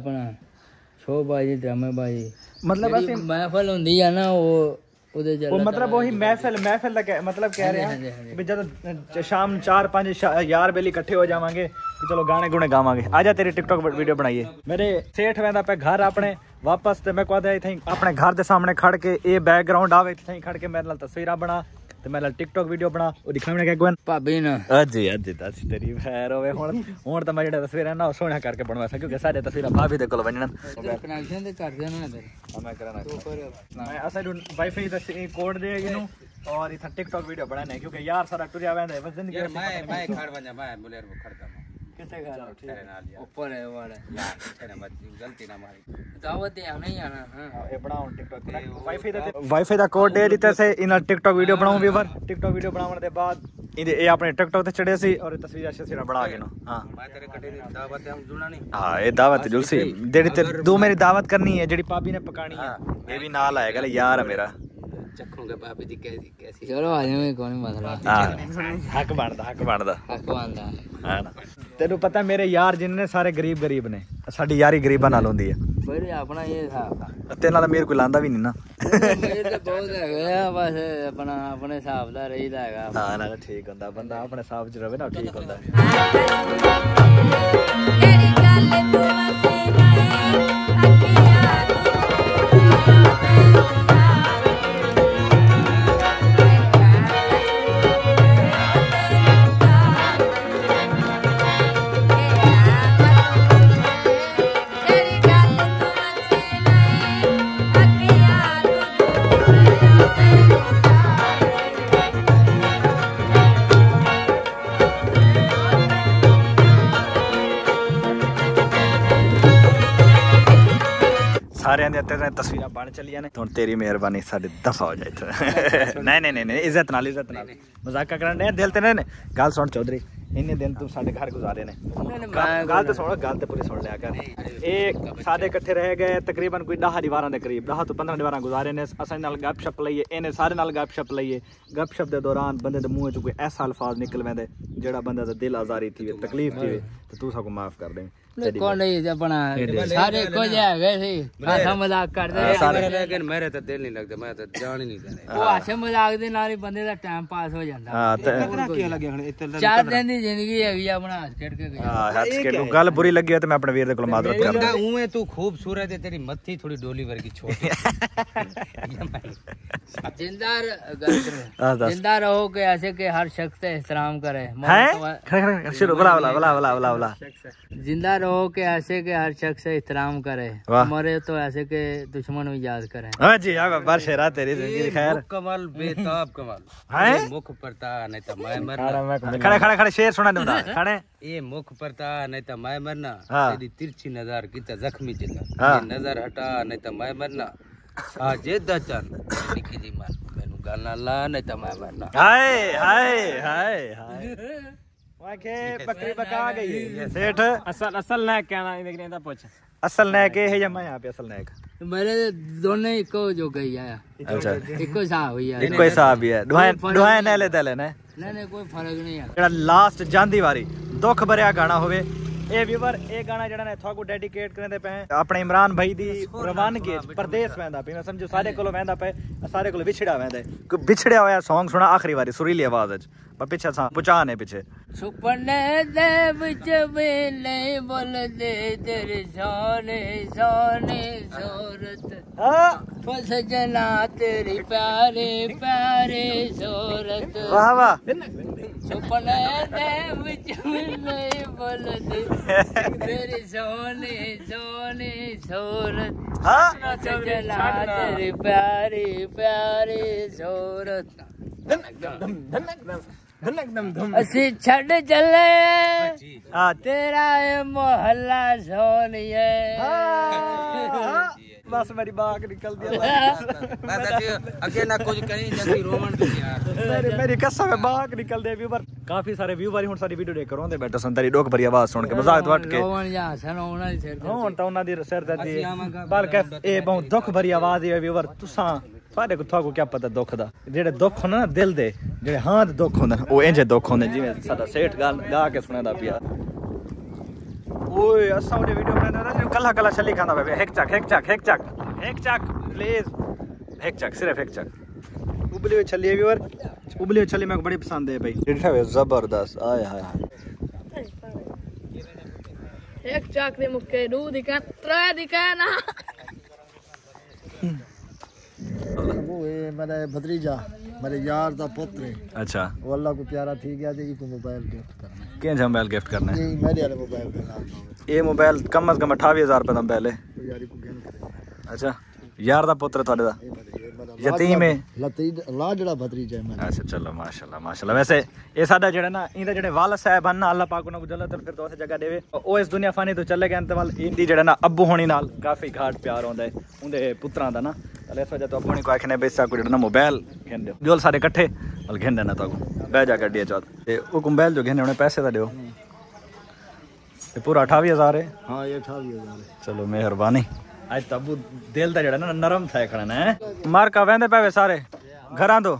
ਮਤਲਬ ਅਸੀਂ ਮਹਿਫਲ ਹੁੰਦੀ ਆ ਨਾ ਉਹ ਉਹਦੇ ਚ ਉਹ ਮਤਲਬ ਉਹੀ ਮਹਿਫਿਲ ਮਹਿਫਿਲ ਦਾ ਮਤਲਬ ਕਹਿ ਰਿਹਾ ਵੀ ਜਦ ਸ਼ਾਮ 4 5 ਯਾਰ ਬੇਲੀ ਇਕੱਠੇ ਹੋ ਜਾਵਾਂਗੇ ਕਿ ਚਲੋ ਗਾਣੇ ਗੁਣੇ ਗਾਵਾਂਗੇ। ਆ ਜਾ ਤੇਰੀ ਟਿਕਟੌਕ ਵੀਡੀਓ ਬਣਾਈਏ। ਮੇਰੇ ਸੇਠ ਵੈਂਦਾ ਪੈ ਘਰ ਆਪਣੇ ਵਾਪਸ ਤੇ ਮੈਂ ਕਹਦਾ ਇੱਥੇ ਆਪਣੇ ਘਰ ਦੇ ਸਾਹਮਣੇ ਖੜ ਕੇ ਇਹ ਬੈਕਗ੍ਰਾਉਂਡ ਆਵੇ ਇੱਥੇ ਖੜ ਕੇ ਮੇਰੇ ਨਾਲ ਤਸਵੀਰਾਂ ਬਣਾ। ਤੇ ਮੇਰੇ ਨਾਲ ਟਿਕਟੌਕ ਵੀਡੀਓ ਬਣਾ ਉਹ ਦਿਖਾਉਣੇ ਕਿ ਗਵਨ ਭਾਬੀ ਨਾ। ਅਜੀ ਅਜੀ ਦੱਸ ਤੇਰੀ ਖੈਰ ਹੋਵੇ ਹੁਣ ਹੁਣ ਤਾਂ ਮੈਂ ਜਿਹੜਾ ਤਸਵੀਰਾਂ ਨਾ ਉਹ ਸੋਹਣਾ ਕਰਕੇ ਬਣਵਾ ਸਕਾਂ ਕਿਉਂਕਿ ਸਾਡੇ ਤਸਵੀਰਾਂ ਭਾਬੀ ਦੇ ਕੋਲ ਵੰਜਣ ਕਨੈਕਸ਼ਨ ਤੇ ਕਰ ਦੇਣਾ ਇਧਰ। ਆ ਮੈਂ ਕਰਾਂ ਮੈਂ ਅਸਲ ਨੂੰ ਵਾਈਫਾਈ ਦਾ ਕੋਡ ਦੇਗੀ ਨੂੰ ਔਰ ਇਥਾ ਟਿਕਟੌਕ ਵੀਡੀਓ ਬਣਾਣੇ ਕਿਉਂਕਿ ਯਾਰ ਸਾਰਾ ਟੁਰਿਆ ਵੈਂਦਾ ਹੈ ਬਸ ਜ਼ਿੰਦਗੀ ਮੈਂ ਮੈਂ ਖੜ ਵਜਾ ਮੈਂ ਬੁਲੇਰ ਖੜਦਾ ਮੈਂ ਕਿੱਥੇ ਗਾ ਤੇਰੇ ਨਾਲ ਯਾਰ ਉੱਪਰ ਹੈ ਵਾਲਾ ਯਾਰ ਤੇਰੇ ਮਤ ਗਲਤੀ ਨਾ ਮਾਰੀ ਦਾਵਤ ਤੇ ਆਣਾ ਹੀ ਆਣਾ ਹਾਂ ਇਹ ਬਣਾਉਣ ਟਿਕਟੌਕ ਵਾਈਫਾਈ ਦਾ ਵਾਈਫਾਈ ਦਾ ਕੋਡ ਦੇ ਦਿੱਤਾ ਸੇ ਇਹਨਾਂ TikTok video ਬਣਾਉਂ weaver TikTok video ਬਣਾਉਣ ਦੇ ਬਾਅਦ ਇਹਦੇ ਇਹ ਆਪਣੇ ਟਿਕਟੌਕ ਤੇ ਚੜੇ ਸੀ ਔਰ ਇਹ ਤਸਵੀਰਾਂ ਸ਼ਸੀਰਾਂ ਬਣਾ ਕੇ ਨੂੰ ਹਾਂ ਮੈਂ ਤੇਰੇ ਕੱਟੇ ਦੀ ਦਾਵਤ ਤੇ ਹਮ ਜੁਣਾ ਨਹੀਂ ਹਾਂ ਇਹ ਦਾਵਤ ਜੁਲਸੀ ਜਿਹੜੀ ਤੇ ਤੂੰ ਮੇਰੀ ਦਾਵਤ ਕਰਨੀ ਹੈ ਜਿਹੜੀ ਭਾਬੀ ਨੇ ਪਕਾਣੀ ਹੈ ਇਹ ਵੀ ਨਾਲ ਆਏਗਾ ਲੈ ਯਾਰ ਹੈ ਮੇਰਾ ਚੱਖੂਗਾ ਬਾਬੇ ਦੀ ਕੈਸੀ ਕੈਸੀ ਚਲੋ ਆ ਜਾਵੇਂ ਕੋਈ ਮਸਲਾ ਹਾਂ ਹੱਕ ਬਣਦਾ ਹੱਕ ਬਣਦਾ। ਹੱਕ ਆਂਦਾ ਹੈ ਤੈਨੂੰ ਪਤਾ ਮੇਰੇ ਯਾਰ ਜਿੰਨੇ ਸਾਰੇ ਗਰੀਬ ਗਰੀਬ ਨੇ ਸਾਡੀ ਯਾਰੀ ਗਰੀਬਾਂ ਨਾਲ ਹੁੰਦੀ ਹੈ ਬੜੇ ਆਪਣਾ ਇਹ ਹਿਸਾਬ ਆ। ਤੇ ਨਾਲ ਮੇਰੇ ਕੋਈ ਲਾਂਦਾ ਵੀ ਨਹੀਂ ਨਾ। ਇਹ ਤੇ ਬਹੁਤ ਹੈਗਾ ਆ ਬਸ ਆਪਣਾ ਆਪਣੇ ਹਿਸਾਬ ਦਾ ਰਹੀਦਾ ਹੈਗਾ। ਹਾਂ ਨਾਲ ਠੀਕ ਹੁੰਦਾ ਬੰਦਾ ਆਪਣੇ ਹਿਸਾਬ 'ਚ ਰਵੇ ਨਾ ਠੀਕ ਹੁੰਦਾ। ਜਿਹੜੀ ਗੱਲ ਤੂੰ ਵਸੇ ਸਾਰਿਆਂ ਦੇ ਉੱਤੇ ਤਾਂ ਤਸਵੀਰਾਂ ਬਣ ਚੱਲੀਆਂ ਨੇ ਹੁਣ ਤੇਰੀ ਮਿਹਰਬਾਨੀ ਸਾਡੇ ਦਫਾ ਹੋ ਜਾਏ ਇੱਥੇ ਨਹੀਂ ਨਹੀਂ ਨਹੀਂ ਨਹੀਂ ਇੱਜ਼ਤ ਨਾਲ ਇੱਜ਼ਤ ਨਾਲ ਮਜ਼ਾਕ ਕਰਨ ਦੇ ਦਿਲ ਤੇ ਨਹੀਂ ਨੇ ਗੱਲ ਸੁਣ ਚੌਧਰੀ ਇੰਨੇ ਦਿਨ ਤੂੰ ਸਾਡੇ ਘਰ ਗੁਜ਼ਾਰੇ ਨੇ ਗੱਲ ਗੱਲ ਤੇ ਸੁਣ ਗੱਲ ਤੇ ਪੂਰੀ ਸੁਣ ਲਿਆ ਕਰ ਇਹ ਸਾਡੇ ਇਕੱਠੇ ਰਹਿ ਗਏ ਤਕਰੀਬਨ ਕੋਈ 10 ਦੀਵਾਰਾਂ ਦੇ ਕਰੀਬ 10 ਤੋਂ 15 ਦੀਵਾਰਾਂ ਗੁਜ਼ਾਰੇ ਨੇ ਅਸਾਂ ਨਾਲ ਗੱਪਸ਼ਪ ਲਈਏ ਇਹਨੇ ਸਾਰੇ ਨਾਲ ਗੱਪਸ਼ਪ ਲਈਏ ਗੱਪਸ਼ਪ ਦੇ ਦੌਰਾਨ ਬੰਦੇ ਦੇ ਮੂੰਹ ਚੋਂ ਕੋਈ ਐਸਾ ਅਲਫਾਜ਼ ਨਿਕਲ ਵੈਂਦੇ ਜਿਹੜਾ ਬੰਦੇ ਦਾ ਦਿਲ ਆਜ਼ਾਰੀ ਥੀ ਵੇ ਤਕਲੀਫ ਥੀ ਵੇ ਤੇ ਤੂੰ ਸਗੋਂ ਮਾਫ ਕਰ ਦੇ कौन नहीं अपना सारे को जा वैसे हाथा मज़ाक कर हाँ, सारे लेकिन मेरे तो दिल नहीं लगदा मैं तो जान ही नहीं करे वो हाँ। हाथे मज़ाक दे नाल बंदे दा टाइम पास हो जांदा। हाँ ते कितना की लगे हन इतने चार दिन दी ज़िंदगी हैगी अपना हाथ के हाँ हाथ खेड़ गल बुरी लगी है ते मैं अपने वीर दे कोल मादरत कर बंदा ऊए तू खूबसूरत है तेरी मत्थी थोड़ी डोली वर्गी छोटी। ज़िंदा हाँ, ज़िंदा रहो के ऐसे के हर शख्स एहतराम करे। हैं? खड़ा तो खड़ा शुरू बुला बुला बुला बुला बुला। ज़िंदा कि ऐसे के हर शख्स से एहतराम करे। मरे तो ऐसे के दुश्मन भी याद करे। हाँ जी हाँ बार शेरा तेरी ज़िंदगी खैर। कमाल बेताब कमाल। हैं? मुख परता नहीं तो मैं मरना। खड़े खड़े खड़े शेर सुना दूँगा (laughs) खड़े। ये मुख परता नहीं तो मैं मरना। हाँ। तेरी तिरछी नज़र की तो जख्मी हाँ। नज़र हटा नहीं तो मैं मरना। साजे दचन निकी जी मन मैनू गाना ला नहीं तो मैं मरना। हाय हाय हाय हाय। (laughs) ਵਾਖੇ ਬੱਕਰੀ ਪਿਆ ਅਸਲ ਨਾਇਕ ਆਪਣੇ ਇਮਰਾਨ ਭਾਈ ਦੀ ਰਵਾਨਗੀ ਪਰਦੇਸ ਵੈਂਦਾ ਪਈ ਮੈਂ ਸਮਝੋ ਸਾਰੇ ਕੋਲੋਂ ਵੈਂਦਾ ਪਏ ਸਾਰੇ ਕੋਲੋਂ ਵਿਛੜਿਆ ਵੈਂਦਾ ਵਿਛੜਿਆ ਹੋਇਆ ਸੌਂਗ ਸੁਣਾ ਆਖਰੀ ਵਾਰੀ ਸੁਰੀਲੀ ਆਵਾਜ਼ ਵਿੱਚ। ਪਿੱਛੇ ਸਾਂ ਪੁਚਾ ਨੇ ਪਿੱਛੇ। ਸੁਪਨੇ ਦੇ ਵਿੱਚ ਵੀ ਨਹੀਂ ਬੋਲਦੇ ਤੇਰੇ ਸੋਨੇ ਸੋਨੇ ਸੂਰਤ ਹਾਂ ਓ ਸਜਣਾ ਤੇਰੀ ਪਿਆਰੇ ਪਿਆਰੇ ਸੂਰਤ ਵਾਹ ਵਾਹ ਸੁਪਨੇ ਦੇ ਵਿੱਚ ਵੀ ਨਹੀਂ ਬੋਲਦੇ ਤੇਰੇ ਸੋਨੇ ਸੋਨੇ ਸੂਰਤ ਹਾਂ ਸਜਣਾ ਤੇਰੀ ਪਿਆਰੀ ਪਿਆਰੀ ਸੂਰਤ ਅਸੀਂ ਛੱਡ ਚੱਲੇ। ਤੇਰਾ ਇਹ ਮੁਹੱਲਾ ਸੋਨੀਏ। ਬਸ ਮੇਰੀ ਬਾਗ ਨਿਕਲਦੀ ਆ। ਮੈਂ ਤਾਂ ਅੱਗੇ ਨਾ ਕੁਝ ਕਹੀ ਜੱਦੀ ਰੋਵਣ ਦੀ ਯਾਰ ਮੇਰੀ ਕਸਮ ਹੈ ਬਾਗ ਨਿਕਲਦੇ ਵੀਵਰ ਕਾਫੀ ਸਾਰੇ ਵੀਵਰ ਵਾਰੀ ਹੁਣ ਸਾਡੀ ਵੀਡੀਓ ਦੇਖ ਕਰੋਂਦੇ ਬੈਠੇ ਸੰਤਾਂ ਡੋਕ ਭਰੀ ਆਵਾਜ਼ ਸੁਣ ਕੇ ਮਜ਼ਾਕ ਤੋਂ ਹਟ ਕੇ। ਰੋਵਣ ਜਾਂ ਹਸਣ ਉਹਨਾਂ ਦੀ ਸਿਰ ਹੁਣ ਤਾਂ ਉਹਨਾਂ ਦੀ ਸਿਰ ਦਰਦੀ ਬਲਕਿ ਇਹ ਬਹੁਤ ਦੁੱਖ ਭਰੀ ਆਵਾਜ਼ ਹੈ ਵੀਵਰ ਤੁਸਾਂ ਸਾਡੇ ਕੋ ਤੁਹਾਨੂੰ ਕੀ ਪਤਾ ਦੁੱਖ ਦਾ ਜਿਹੜੇ ਦੁੱਖ ਹੁੰਦੇ ਨਾ ਦਿਲ ਦੇ ਜਿਹੜੇ ਹਾਂ ਦੇ ਦੁੱਖ ਹੁੰਦੇ ਨੇ ਉਹ ਇੰਜੇ ਦੁੱਖ ਹੁੰਦੇ ਜਿਵੇਂ ਸਾਡਾ ਸੇਠ ਗਾਲ ਗਾ ਕੇ ਸੁਣਾਦਾ ਪਿਆ ਓਏ ਅਸਾਂ ਉਹਦੇ ਵੀਡੀਓ ਬਣਾਉਂਦੇ ਨਾ ਜਿਹਨੂੰ ਕੱਲਾ ਕੱਲਾ ਛੱਲੀ ਖਾਂਦਾ ਪਿਆ ਇੱਕ ਚੱਕ ਇੱਕ ਚੱਕ ਇੱਕ ਚੱਕ ਇੱਕ ਚੱਕ ਪਲੀਜ਼ ਇੱਕ ਚੱਕ ਸਿਰਫ ਇੱਕ ਚੱਕ ਉਬਲੀ ਹੋਈ ਛੱਲੀ ਹੈ ਵੀਵਰ ਉਬਲੀ ਹੋਈ ਛੱਲੀ ਮੈਨੂੰ ਬੜੀ ਪਸੰਦ ਹੈ ਭਾਈ ਡਿਠਾ ਵੇ ਜ਼ਬਰਦਸਤ ਆਏ ਹਾਏ ਹਾਏ ਇੱਕ ਚੱਕ ਦੇ ਮੁੱਕੇ ਦੂ ਦੀ ਕਹਿ ਤਰੇ ਦੀ ਕਹਿ ਨਾ वो ये मेरा भतीजा मेरे यार का पुत्र है अच्छा वो अल्लाह को प्यारा थी गया जी को मोबाइल गिफ्ट करना है ਕਿੰਜ मोबाइल गिफ्ट करना है ये मेरे वाले मोबाइल के नाम है ਇਹ ਮੋਬਾਈਲ ਕਮ ਅਜ਼ ਕਮ 28000 ਰੁਪਏ ਦਾ ਮੋਬਾਈਲ ਹੈ तो यारी को गेम करेगा ਅੱਛਾ ਯਾਰ ਦਾ ਪੁੱਤਰ ਤੁਹਾਡੇ ਦਾ ये मेरा ये मेरा ਯਤੀਮ ਹੈ लतीज लाडड़ा भतीजा है मेरा ਅੱਛਾ ਚਲੋ ਮਾਸ਼ਾਅੱਲਾ ਮਾਸ਼ਾਅੱਲਾ ਵੈਸੇ ਇਹ ਸਾਡਾ ਜਿਹੜਾ ਨਾ ਇਹਦਾ ਜਿਹੜੇ ਵਾਲ ਸਾਹਿਬ ਹਨ ਨਾ ਅੱਲਾਹ ਪਾਕ ਉਹਨਾਂ ਨੂੰ ਜੰਨਤ ਫਿਰ ਦੋਸੇ ਜਗ੍ਹਾ ਦੇਵੇ ਉਹ ਇਸ ਦੁਨੀਆ ਫਾਨੀ ਤੋਂ ਚੱਲੇ ਗਏ ਅੰਤਵਾਲ ਇਹਦੀ ਜਿਹੜਾ ਨਾ ਅੱਬੂ ਹੋਣੀ ਨਾਲ ਕਾਫੀ ਘਾਟ ਪਿਆਰ ਹੁੰਦਾ ਹੈ ਉਹਦੇ ਪੁੱਤਰਾਂ ਦਾ ਨਾ अल इस वजह तो अपनी को आखने बेसा कोई ना मोबाइल घेन दो। जोल सारे इकट्ठे अल घेन देना तो बह जा गड्डी चौथ ते ओ मोबाइल जो घेने उन्हें पैसे दा दियो। ते पूरा 28000 है। हाँ ये 28000 है। चलो मेहरबानी। आज तो तबू दिल दा जड़ा ना नरम था खड़ा ना मार का वेंदे पेवे सारे। घरा दो।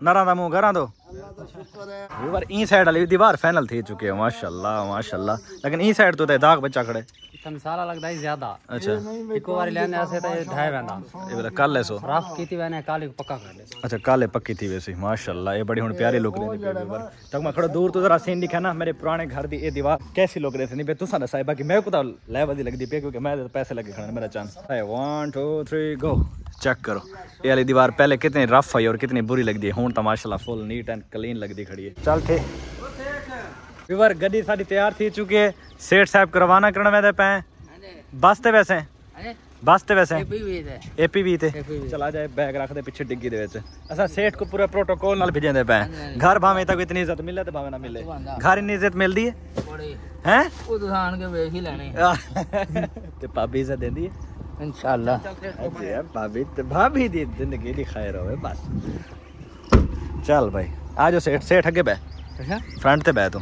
नरा दा मुँह घरा दो। ये बार ई साइड वाली दीवार फाइनल थी चुके है माशाल्लाह माशाल्लाह। लेकिन ई साइड तो ते दाग बच्चा खड़े। समसाला लगदा ही ज़्यादा। अच्छा। इको बार लेन ऐसे तो ढाई वेंदा ए वाला काले सो। रफ कीती वेने काली पक्का कर ले अच्छा काले पक्की थी वैसे। माशाल्लाह ये बड़ी हुन प्यारे लुक रही पे पर तक मैं खड़ा दूर तो जरा सीन दिखा ना मेरे पुराने घर दी ए दीवार कैसी लुक रही थी? पे तुसा ना साहिबा की मैं को तो लेवल दी लगदी पे क्योंकि मैं तो पैसे लगे खड़ा मेरा चांस 1 2 3 गो चेक करो। ये वाली दीवार पहले कितनी रफ है और कितनी बुरी लगती है? हूँ तो माशाल्लाह फुल नीट एंड क्लीन लगती खड़ी है। चल ठीक। वीवर गड्डी साडी तैयार थी चुकी है सेठ साहब को रवाना करने में पे बस ते वैसे बस ते वैसे ਵੀ ਵੀ ਦੇ ਏਪੀ ਵੀ ਤੇ ਚਲਾ ਜਾਏ ਬੈਗ ਰੱਖਦੇ ਪਿੱਛੇ ਡਿੱਗੀ ਦੇ ਵਿੱਚ ਅਸਾਂ ਸੇਠ ਕੋ ਪੂਰੇ ਪ੍ਰੋਟੋਕੋਲ ਨਾਲ ਭੇਜਦੇ ਪਏ ਘਰ ਭਾਵੇਂ ਤੱਕ ਇਤਨੀ ਇੱਜ਼ਤ ਮਿਲੇ ਤੇ ਭਾਵੇਂ ਨਾ ਮਿਲੇ ਘਰ ਇੰਨੀ ਇੱਜ਼ਤ ਮਿਲਦੀ ਹੈ ਬੜੀ ਹੈ ਉਹ ਦੁਕਾਨ ਕੇ ਵੇਖ ਹੀ ਲੈਣੇ (laughs) ਤੇ ਭਾਬੀ ਇੱਜ਼ਤ ਦਿੰਦੀ ਹੈ ਇਨਸ਼ਾਅੱਲਾ ਅੱਛਾ ਯਾਰ ਭਾਬੀ ਤੇ ਭਾਬੀ ਦੀ ਜ਼ਿੰਦਗੀ ਦੀ ਖੈਰ ਹੋਵੇ ਬਸ ਚੱਲ ਭਾਈ ਆ ਜਾ ਸੇਠ ਸੇਠ ਅੱਗੇ ਬੈ ਫਰੰਟ ਤੇ ਬੈ ਤੂੰ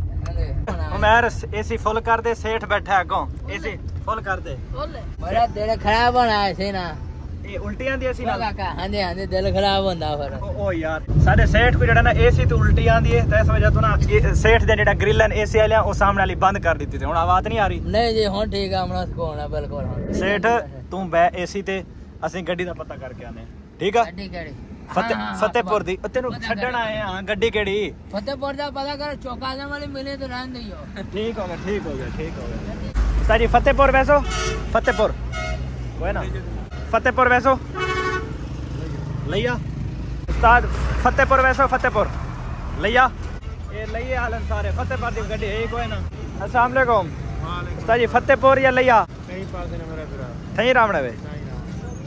ਦੀ ਹੁਣ ਮੈਂ ਏਸੀ ਫੁੱਲ ਕਰ ਦੇ ਸੇਠ ਬੈਠਾ ਅੱਗੋਂ। ਏਸੀ ਫੁੱਲ ਕਰ ਦੇ। ਬੋਲੇ ਮੇਰਾ ਦਿਲ ਖਰਾਬ ਹੋਣਾ ਸੀ ਨਾ ਇਹ ਉਲਟੀਆਂ ਦੀ ਅਸੀਂ ਨਾਲ। ਹਾਂਜੀ ਹਾਂਜੀ ਦਿਲ ਖਰਾਬ ਹੁੰਦਾ ਫਿਰ। ਉਹ ਯਾਰ ਸਾਡੇ ਸੇਠ ਕੋ ਜਿਹੜਾ ਨਾ ਏਸੀ ਤੋਂ ਉਲਟੀ ਆਂਦੀ ਹੈ ਤਾਂ ਇਸ ਵਜ੍ਹਾ ਤੋਂ ਨਾ ਸੇਠ ਦੇ ਜਿਹੜਾ ਗ੍ਰਿਲ ਐਨ ਏਸੀ ਵਾਲਿਆਂ ਉਹ ਸਾਹਮਣੇ ਵਾਲੀ ਬੰਦ ਕਰ ਦਿੱਤੀ ਤੇ ਹੁਣ ਆਵਾਜ਼ ਨਹੀਂ ਆ ਰਹੀ। ਨਹੀਂ ਜੀ ਹੁਣ ਠੀਕ ਆ ਸਕੂਨ ਆ ਬਿਲਕੁਲ ਹੁਣ। ਸੇਠ ਤੂੰ ਬੈ ਏਸੀ ਤੇ ਅਸੀਂ ਗੱਡੀ ਦਾ ਪਤਾ ਕਰਕੇ ਆਨੇ ਠੀਕ ਆ? ਗੱਡੀ ਕਿਹੜੀ? ਫਤਿਹ ਫਤਿਹਪੁਰ ਦੀ ਤੈਨੂੰ ਛੱਡਣ ਆਏ ਆ ਗੱਡੀ ਕਿਹੜੀ ਫਤਿਹਪੁਰ ਦਾ ਪਤਾ ਕਰ ਚੌਕਾ ਦੇ ਵਾਲੇ ਮਿਲੇ ਤਾਂ ਰਹਿਣ ਨਹੀਂ ਹੋ ਠੀਕ ਹੋ ਗਿਆ ਠੀਕ ਹੋ ਗਿਆ ਠੀਕ ਹੋ ਗਿਆ ਸਾਜੀ ਫਤਿਹਪੁਰ ਵੈਸੋ ਫਤਿਹਪੁਰ ਹੋਏ ਨਾ ਫਤਿਹਪੁਰ ਵੈਸੋ ਲਈਆ ਉਸਤਾਦ ਫਤਿਹਪੁਰ ਵੈਸੋ ਫਤਿਹਪੁਰ ਲਈਆ ਇਹ ਲਈਏ ਹਾਲਨ ਸਾਰੇ ਫਤਿਹਪੁਰ ਦੀ ਗੱਡੀ ਹੈ ਕੋਈ ਨਾ ਅਸਲਾਮ ਵਾਲੇਕੁਮ ਵਾਲੇਕੁਮ ਉਸਤਾਦ ਜੀ ਫਤਿਹਪੁਰ ਜਾਂ ਲਈਆ ਨਹੀਂ ਪਾਸ ਨੇ ਮੇਰਾ ਫਿਰ ਥਈ ਰਾਮਣਾ ਵੇ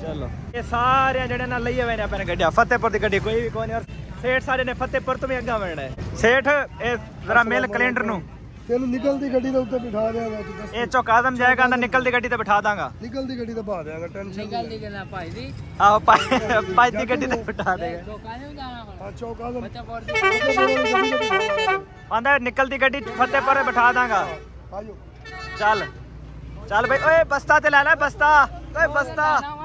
ਚਲੋ। ਇਹ ਸਾਰੇ ਜਿਹੜੇ ਨਾ ਲਈ ਹੋਏ ਨੇ ਆਪਣੇ ਗੱਡੀਆਂ। ਫਤਿਹਪੁਰ ਦੀ ਗੱਡੀ ਕੋਈ ਵੀ ਕੋਈ ਨਹੀਂ। ਸੇਠ ਸਾਡੇ ਨੇ ਫਤਿਹਪੁਰ ਤੋਂ ਵੀ ਅੱਗਾ ਵੜਨਾ ਸੇਠ ਇਹ ਜ਼ਰਾ ਮਿਲ ਕੈਲੰਡਰ ਨੂੰ। ਤੈਨੂੰ ਨਿਕਲਦੀ ਗੱਡੀ ਦੇ ਉੱਤੇ ਬਿਠਾ ਦਿਆਂਗਾ ਇਹ ਚੌਕ ਆਦਮ ਜਾਏਗਾ ਤਾਂ ਨਿਕਲਦੀ ਗੱਡੀ ਤੇ ਬਿਠਾ ਦਾਂਗਾ। ਨਿਕਲਦੀ ਗੱਡੀ ਤੇ ਪਾ ਦਿਆਂਗਾ ਟੈਨਸ਼ਨ ਨਿਕਲਦੀ ਗੱਲਾਂ ਭਾਈ ਦੀ। ਆਹ ਭਾਈ ਭਾਈ ਦੀ ਗੱਡੀ ਤੇ ਬਿਠਾ ਦੇਗਾ ਚੌਕ ਆਦਮ। ਆਂਦਾ ਨਿਕਲਦੀ ਗੱਡੀ ਫਤਿਹਪੁਰ ਬਿਠਾ ਦਾਂਗਾ। ਆਜੋ। ਚੱਲ। ਚੱਲ ਬਈ ਓਏ ਬਸਤਾ ਤੇ ਲੈ ਲੈ ਬਸਤਾ। ਓਏ ਬਸਤਾ।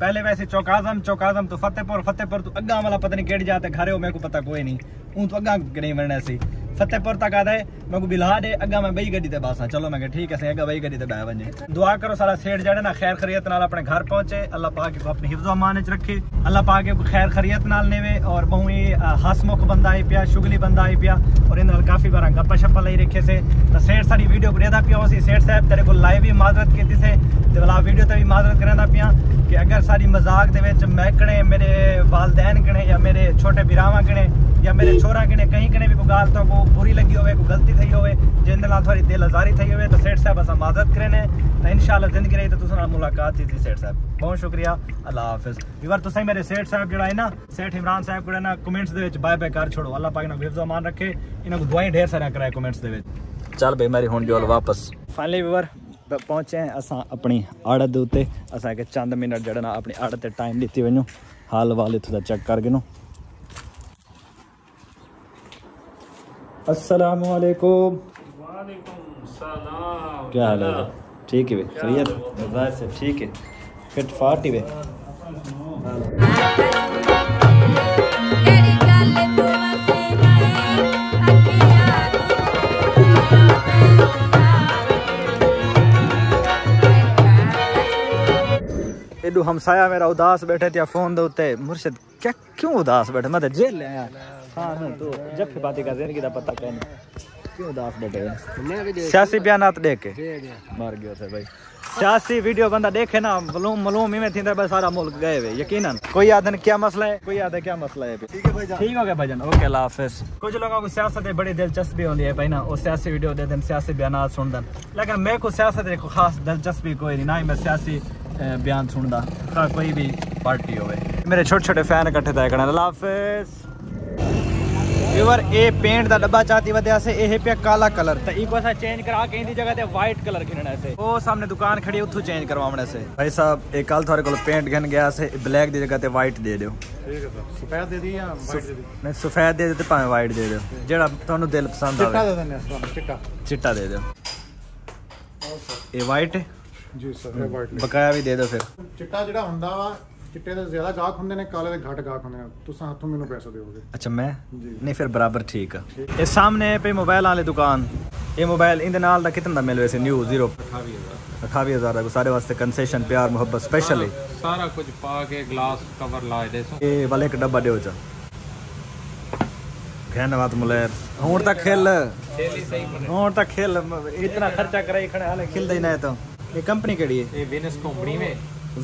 पहले वैसे चौक आज़म चौक आज़म तो फतेहपुर फतेहपुर तो अगा वाला पता नहीं केड़ जाते घरे हो, मेरे को पता कोई नहीं। हूँ तो अगा नहीं बनना सी फतेहपुर तक आता है, मेरे को बिला दे अगर मैं बई गड्डी बस। हाँ चलो मैं ठीक है अगर बई गड्डी बह वजे दुआ करो सारा सेठ जड़े ना खैर खरीत नाल अपने घर पहुँचे, अल्लाह पा के अपने हिफ्ज अमान रखे। अल्लाह पा के खैर खरीत नाल नेवे, और बहु ही हसमुख बंदा आई पिया, शुगली बंदा आई पिया, और इन काफ़ी बार गप्पा शप्पा लाई रखे से। तो सेठ सारी वीडियो बरेदा पिया उसी सेठ साहब तेरे को लाइव भी माजरत की से, ते वीडियो ते भी माजरत करना पियाँ। कि अगर सारी मज़ाक के मैं मेरे वालदेन कने, या मेरे छोटे बिराव कने, या मेरे छोरा कने, कहीं कने भी कोई गाल तो को बुरी लगी हो गलती थी हो जिंद थोड़ी दिल आजारी थी हो सेठ साहब असा माजत करें तो इन शाला ज़िंदगी रही तो मुलाकात थी थी सेठ साहब। बहुत शुक्रिया, अल्लाह हाफिज। इवर तुम मेरे सेठ साहब जो है ना, सेठ इमरान साहब को ना कमेंट्स के बाय बाय कर छोड़ो। अल्लाह पाक ना विवजा मान रखे इन्होंने दुआई ढेर सारे कराए कमेंट्स के चल बे मेरी वापस। फाइनली पहुँचे हैं। अस अपनी आड़त के उत्ते। असां के चंद मिनट जड़ा ना अपनी आड़त टाइम दी वञो। हाल वाल इथों दा चेक कर गिनो अस्सलाम वालेकुम क्या हाल है? ठीक है ठीक है। फिट फाटी बे एडू हमसाया मेरा उदास बैठे थे फ़ोन दे उत्ते मुर्शिद क्या क्यों उदास बैठे? मैं तो जेल ले आया। हाँ ना तो जब फिर बातें का ज़िंदगी का पता क्या नहीं। क्यों उदास बैठे हैं? सियासी बयानात देख। के मर गयो थे भाई। सियासी वीडियो बंदा देखे ना मलूम मलूम ही में थी बस सारा मुल्क गए हुए यकीनन। कोई याद नहीं क्या मसला है? कोई है क्या मसला है? ठीक है भाई ठीक हो गया भाईजान ओके अल्लाह हाफिज। कुछ लोगों को सियासत में बड़ी दिलचस्पी होती है भाई ना वो सियासी वीडियो दे दें सियासी बयान सुन दें लेकिन मेरे को सियासत में खास दिलचस्पी कोई नहीं ना ही मैं सियासी ਬਿਆਨ ਸੁਣਦਾ ਖਾ ਕੋਈ ਵੀ ਪਾਰਟੀ ਹੋਵੇ ਮੇਰੇ ਛੋਟੇ ਛੋਟੇ ਫੈਨ ਇਕੱਠੇ ਤੈ ਕਰਨ ਲਾਫਿਸ ਵੀਵਰ ਇਹ ਪੇਂਟ ਦਾ ਡੱਬਾ ਚਾਤੀ ਵਧਿਆ ਸੇ ਇਹ ਪਿਆ ਕਾਲਾ ਕਲਰ ਤੇ ਇੱਕ ਵਾਰ ਚੇਂਜ ਕਰਾ ਕੇ ਇਹਦੀ ਜਗ੍ਹਾ ਤੇ ਵਾਈਟ ਕਲਰ ਖਿਣਣਾ ਸੇ ਉਹ ਸਾਹਮਣੇ ਦੁਕਾਨ ਖੜੀ ਉੱਥੋਂ ਚੇਂਜ ਕਰਵਾਉਣਾ ਸੇ ਭਾਈ ਸਾਹਿਬ ਇਹ ਕੱਲ ਤੁਹਾਡੇ ਕੋਲ ਪੇਂਟ ਘਨ ਗਿਆ ਸੇ ਬਲੈਕ ਦੀ ਜਗ੍ਹਾ ਤੇ ਵਾਈਟ ਦੇ ਦਿਓ ਠੀਕ ਹੈ ਸਰ ਸਫੈਦ ਦੇ ਦੀ ਜਾਂ ਵਾਈਟ ਦੇ ਦੀ ਨਹੀਂ ਸਫੈਦ ਦੇ ਦਿਓ ਤੇ ਭਾਵੇਂ ਵਾਈਟ ਦੇ ਦਿਓ ਜਿਹੜਾ ਤੁਹਾਨੂੰ ਦਿਲ ਪਸੰਦ ਆਵੇ ਚਿੱਟਾ ਦੇ ਦਿੰਦੇ ਆ ਚਿੱਟਾ ਚਿੱਟਾ ਦੇ ਦਿਓ ਇਹ ਵਾਈਟ ਹੈ ਜੀ ਸਰ ਇਹ ਵਾਈਟ ਬਕਾਇਆ ਵੀ ਦੇ ਦਿਓ ਫਿਰ ਚਿੱਟਾ ਜਿਹੜਾ ਹੁੰਦਾ ਵਾ ਚਿੱਟੇ ਦੇ ਜ਼ਿਆਦਾ ਗਾਹਕ ਹੁੰਦੇ ਨੇ ਕਾਲੇ ਦੇ ਘੱਟ ਗਾਹਕ ਹੁੰਦੇ ਨੇ ਤੁਸੀਂ ਹੱਥੋਂ ਮੈਨੂੰ ਪੈਸੇ ਦਿਓਗੇ ਅੱਛਾ ਮੈਂ ਨਹੀਂ ਫਿਰ ਬਰਾਬਰ ਠੀਕ ਆ ਇਹ ਸਾਹਮਣੇ ਪਈ ਮੋਬਾਈਲ ਵਾਲੇ ਦੁਕਾਨ ਇਹ ਮੋਬਾਈਲ ਇਹਦੇ ਨਾਲ ਦਾ ਕਿੰਨਾ ਦਾ ਮਿਲ ਵੈਸੇ ਨਿਊ 0 28000 ਦਾ ਸਾਰੇ ਵਾਸਤੇ ਕਨਸੈਸ਼ਨ ਪਿਆਰ ਮੁਹੱਬਤ ਸਪੈਸ਼ਲ ਹੈ ਸਾਰਾ ਕੁਝ ਪਾ ਕੇ ਗਲਾਸ ਕਵਰ ਲਾ ਦੇ ਸੋ ਇਹ ਵਾਲੇ ਇੱਕ ਡੱਬਾ ਦਿਓ ਚਾ ਧੰਨਵਾਦ ਮੁਲੈਰ ਹੁਣ ਤਾਂ ਖੇਲ ਖੇਲ ਹੀ ਸਹੀ ਹੁਣ ਤਾਂ ਖੇਲ ਇਤਨਾ ਖਰਚਾ ਕਰਾਈ ਖੜਾ ਹਾਲੇ ਖੇਲਦਾ ਹੀ ਨਾ ਤਾਂ ਇਹ ਕੰਪਨੀ ਕਿਹੜੀ ਹੈ ਇਹ ਵਿਨਸ ਕੰਪਨੀ ਮੇ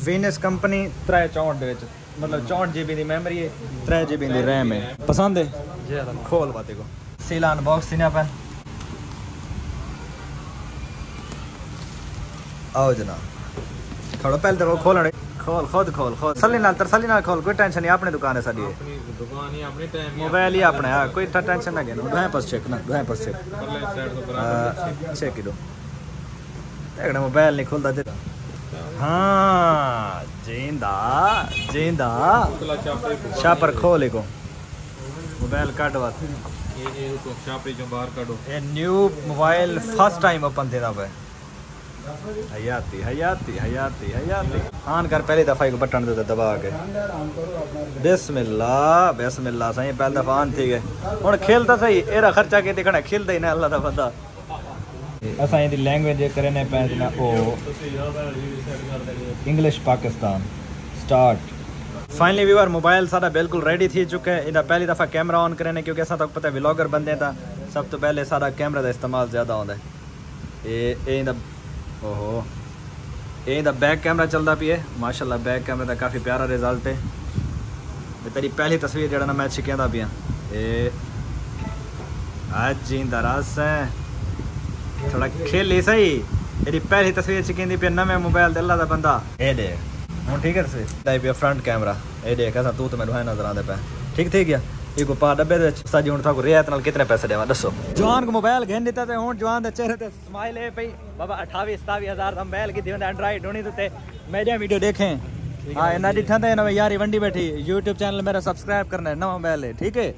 ਵੀਨਸ ਕੰਪਨੀ 364 ਦੇ ਵਿੱਚ ਮਤਲਬ 64 GB ਦੀ ਮੈਮਰੀ ਹੈ 3 GB ਦੀ RAM ਹੈ ਪਸੰਦ ਹੈ ਜਿਆਦਾ खोल बातें को सीलान बॉक्स सीना अपन आओ जनाब खड़ो पहले तो वो खोलने खोल खुद खोल खोल तसल्ली नाल तसल्ली नाल खोल कोई टेंशन नहीं अपनी दुकान है साडी ये। ਆਪਣੀ ਦੁਕਾਨ ਹੀ ਆਪਣੀ ਟਾਈਮ मोबाइल ही अपने हाँ कोई टा- टेंशन ना घेनो दुहे पास चेक ना दुहे पास चेक ਪਰਲੇ ਸਾਈਡ ਤੋਂ ਬਰਾਬਰ चेक ही दो देखना मोबाइल नहीं खुलता ते हाँ जिंदा जिंदा ਉਤਲਾ ਚਾਪੇ शापर खोल को मोबाइल काट बात ਇਹ ਇਹ ਤੋਂ ਚਾਪੇ ਚੋਂ ਬਾਹਰ ਕੱਢੋ ये new mobile first time open थे पे हयाती हयाती हयाती हयाती ऑन कर पहली दफा एक बटन दे दबा के बिस्मिल्लाह बिस्मिल्लाह सही पहली दफा ऑन थी गए हुन खेलता सही एरा खर्चा के दिखना खेलदा ही ना अल्लाह दा बंदा असां जी लैंग्वेज करे English Pakistan start finally viewer mobile सारा बिल्कुल रेडी थी चुके हैं। इधर पहली दफ़ा कैमरा ऑन करें क्योंकि असा तक पता है बंदे था सब तो पहले सारा कैमरा का इस्तेमाल ज़्यादा होता है। ओहो। ये बैक कैमरा चलता पिए माशाल्लाह बैक कैमरा का काफ़ी प्यारा रिज़ल्ट है। तेरी पहली तस्वीर जरा मैं छिकेंदा पिया। ए अज रस है। ਥੋੜਾ ਖੇਲੀ ਸਹੀ ਇਹਦੀ ਪਹਿਲੀ ਤਸਵੀਰ ਛਿਕਿੰਦੀ ਪਿਆ ਨਵੇਂ ਮੋਬਾਈਲ ਤੇ ਅੱਲਾ ਦਾ ਬੰਦਾ ਇਹ ਦੇ ਹੁਣ ਠੀਕ ਹੈ ਤਸਵੀਰ ਲਾਈ ਪਿਆ ਫਰੰਟ ਕੈਮਰਾ ਇਹ ਦੇਖ ਅਸਾਂ ਤੂੰ ਤੇ ਮੈਨੂੰ ਹੈ ਨਜ਼ਰ ਆਉਂਦੇ ਪੈ ਠੀਕ ਠੀਕ ਗਿਆ ਇਹ ਕੋ ਪਾ ਡੱਬੇ ਦੇ ਵਿੱਚ ਸਾਜੀ ਹੁਣ ਤੁਹਾਨੂੰ ਰਿਆਇਤ ਨਾਲ ਕਿਤਨੇ ਪੈਸੇ ਦੇਵਾਂ ਦੱਸੋ ਜਵਾਨ ਕੋ ਮੋਬਾਈਲ ਘੇਨ ਦਿੱਤਾ ਤੇ ਹੁਣ ਜਵਾਨ ਦੇ ਚਿਹਰੇ ਤੇ ਸਮਾਈਲ ਹੈ ਪਈ ਬਾਬਾ 28 27000 ਦਾ ਮੋਬਾਈਲ ਕੀ ਦਿੰਦਾ ਐਂਡਰਾਇਡ ਹੋਣੀ ਤੇ ਮੇਰੀਆਂ ਵੀਡੀਓ देखें हाँ इन्ना डिठा था इन्होंने यारी वंडी बैठी यूट्यूब चैनल मेरा सब्सक्राइब करना है नवा मोबाइल है ठीक है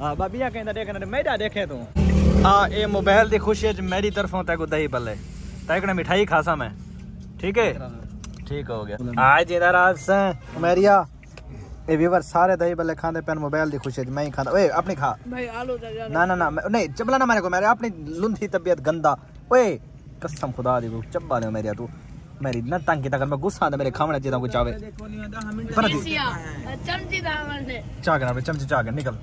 हाँ बाबिया कहता देखना मेरा देखे तू ये मोबाइल की खुशी है मेरी तरफों तक दही बल्ले तक मिठाई खासा मैं। ठीक है? ठीक हो गया। आज इधर आज से। मेरिया ये व्यूवर सारे दही बल्ले खाते पेन मोबाइल की खुशी मैं ही खाता ओए अपनी खा। भाई आलू तक ना ना ना नहीं चबला ना मेरे को मेरे अपनी लुंधी तबीयत गंदा। ओए कसम खुदा दी वो चब्बा ने मेरी तू। मेरी न तंग की अगर मैं गुस्सा आंदा मेरे खावने चाहिए कुछ आवे पर दी चमची दामन से चाह के ना चमचे चाह निकल।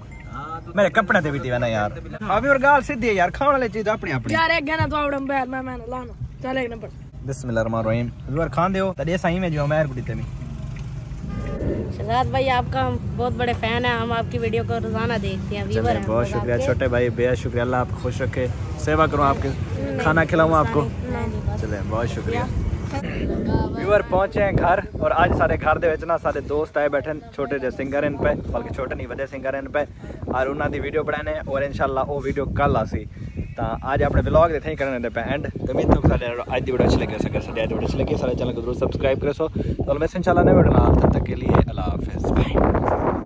मेरे कपड़े ते बीती ना यार। अभी और गाल सीधी है यार खाने वाली चीज़ अपनी अपनी। यार एक घंटा तो आवड़म बैल मैं मैंने लाना। चल एक नंबर। बिस्मिल्लाहिर्रहमानिर्रहीम व्यूअर खान दियो तड़े सही में जो मैं गुड़ी ते में शहजाद भाई आपका हम बहुत बड़े फ़ैन हैं। हम आपकी वीडियो को रोज़ाना देखते हैं। व्यूवर हैं बहुत शुक्रिया। छोटे भाई बेहद शुक्रिया। अल्लाह आप खुश रखे। सेवा करूँ आपके। खाना खिलाऊँ आपको। चले बहुत शुक्रिया। व्यूअर पहुँचे हैं घर। और अज सारे घर के ना सा दोस्त आए बैठे छोटे जे सिंगर इन पे, बल्कि छोटे नहीं वजे सिंगर इन पे। और उन्होंने वीडियो बनाने और इनशाला वीडियो कल आ तो अब अपने ब्लॉग इतने ही करें पे एंड तो मैं तो अभी वीडियो अच्छी लगी सके अच्छी अच्छी लगी, सारे चैनल को ज़रूर सब्सक्राइब करो सो। तो मैं इनशाला ने वीडियो ना तब तक के लिए अला हाफिज।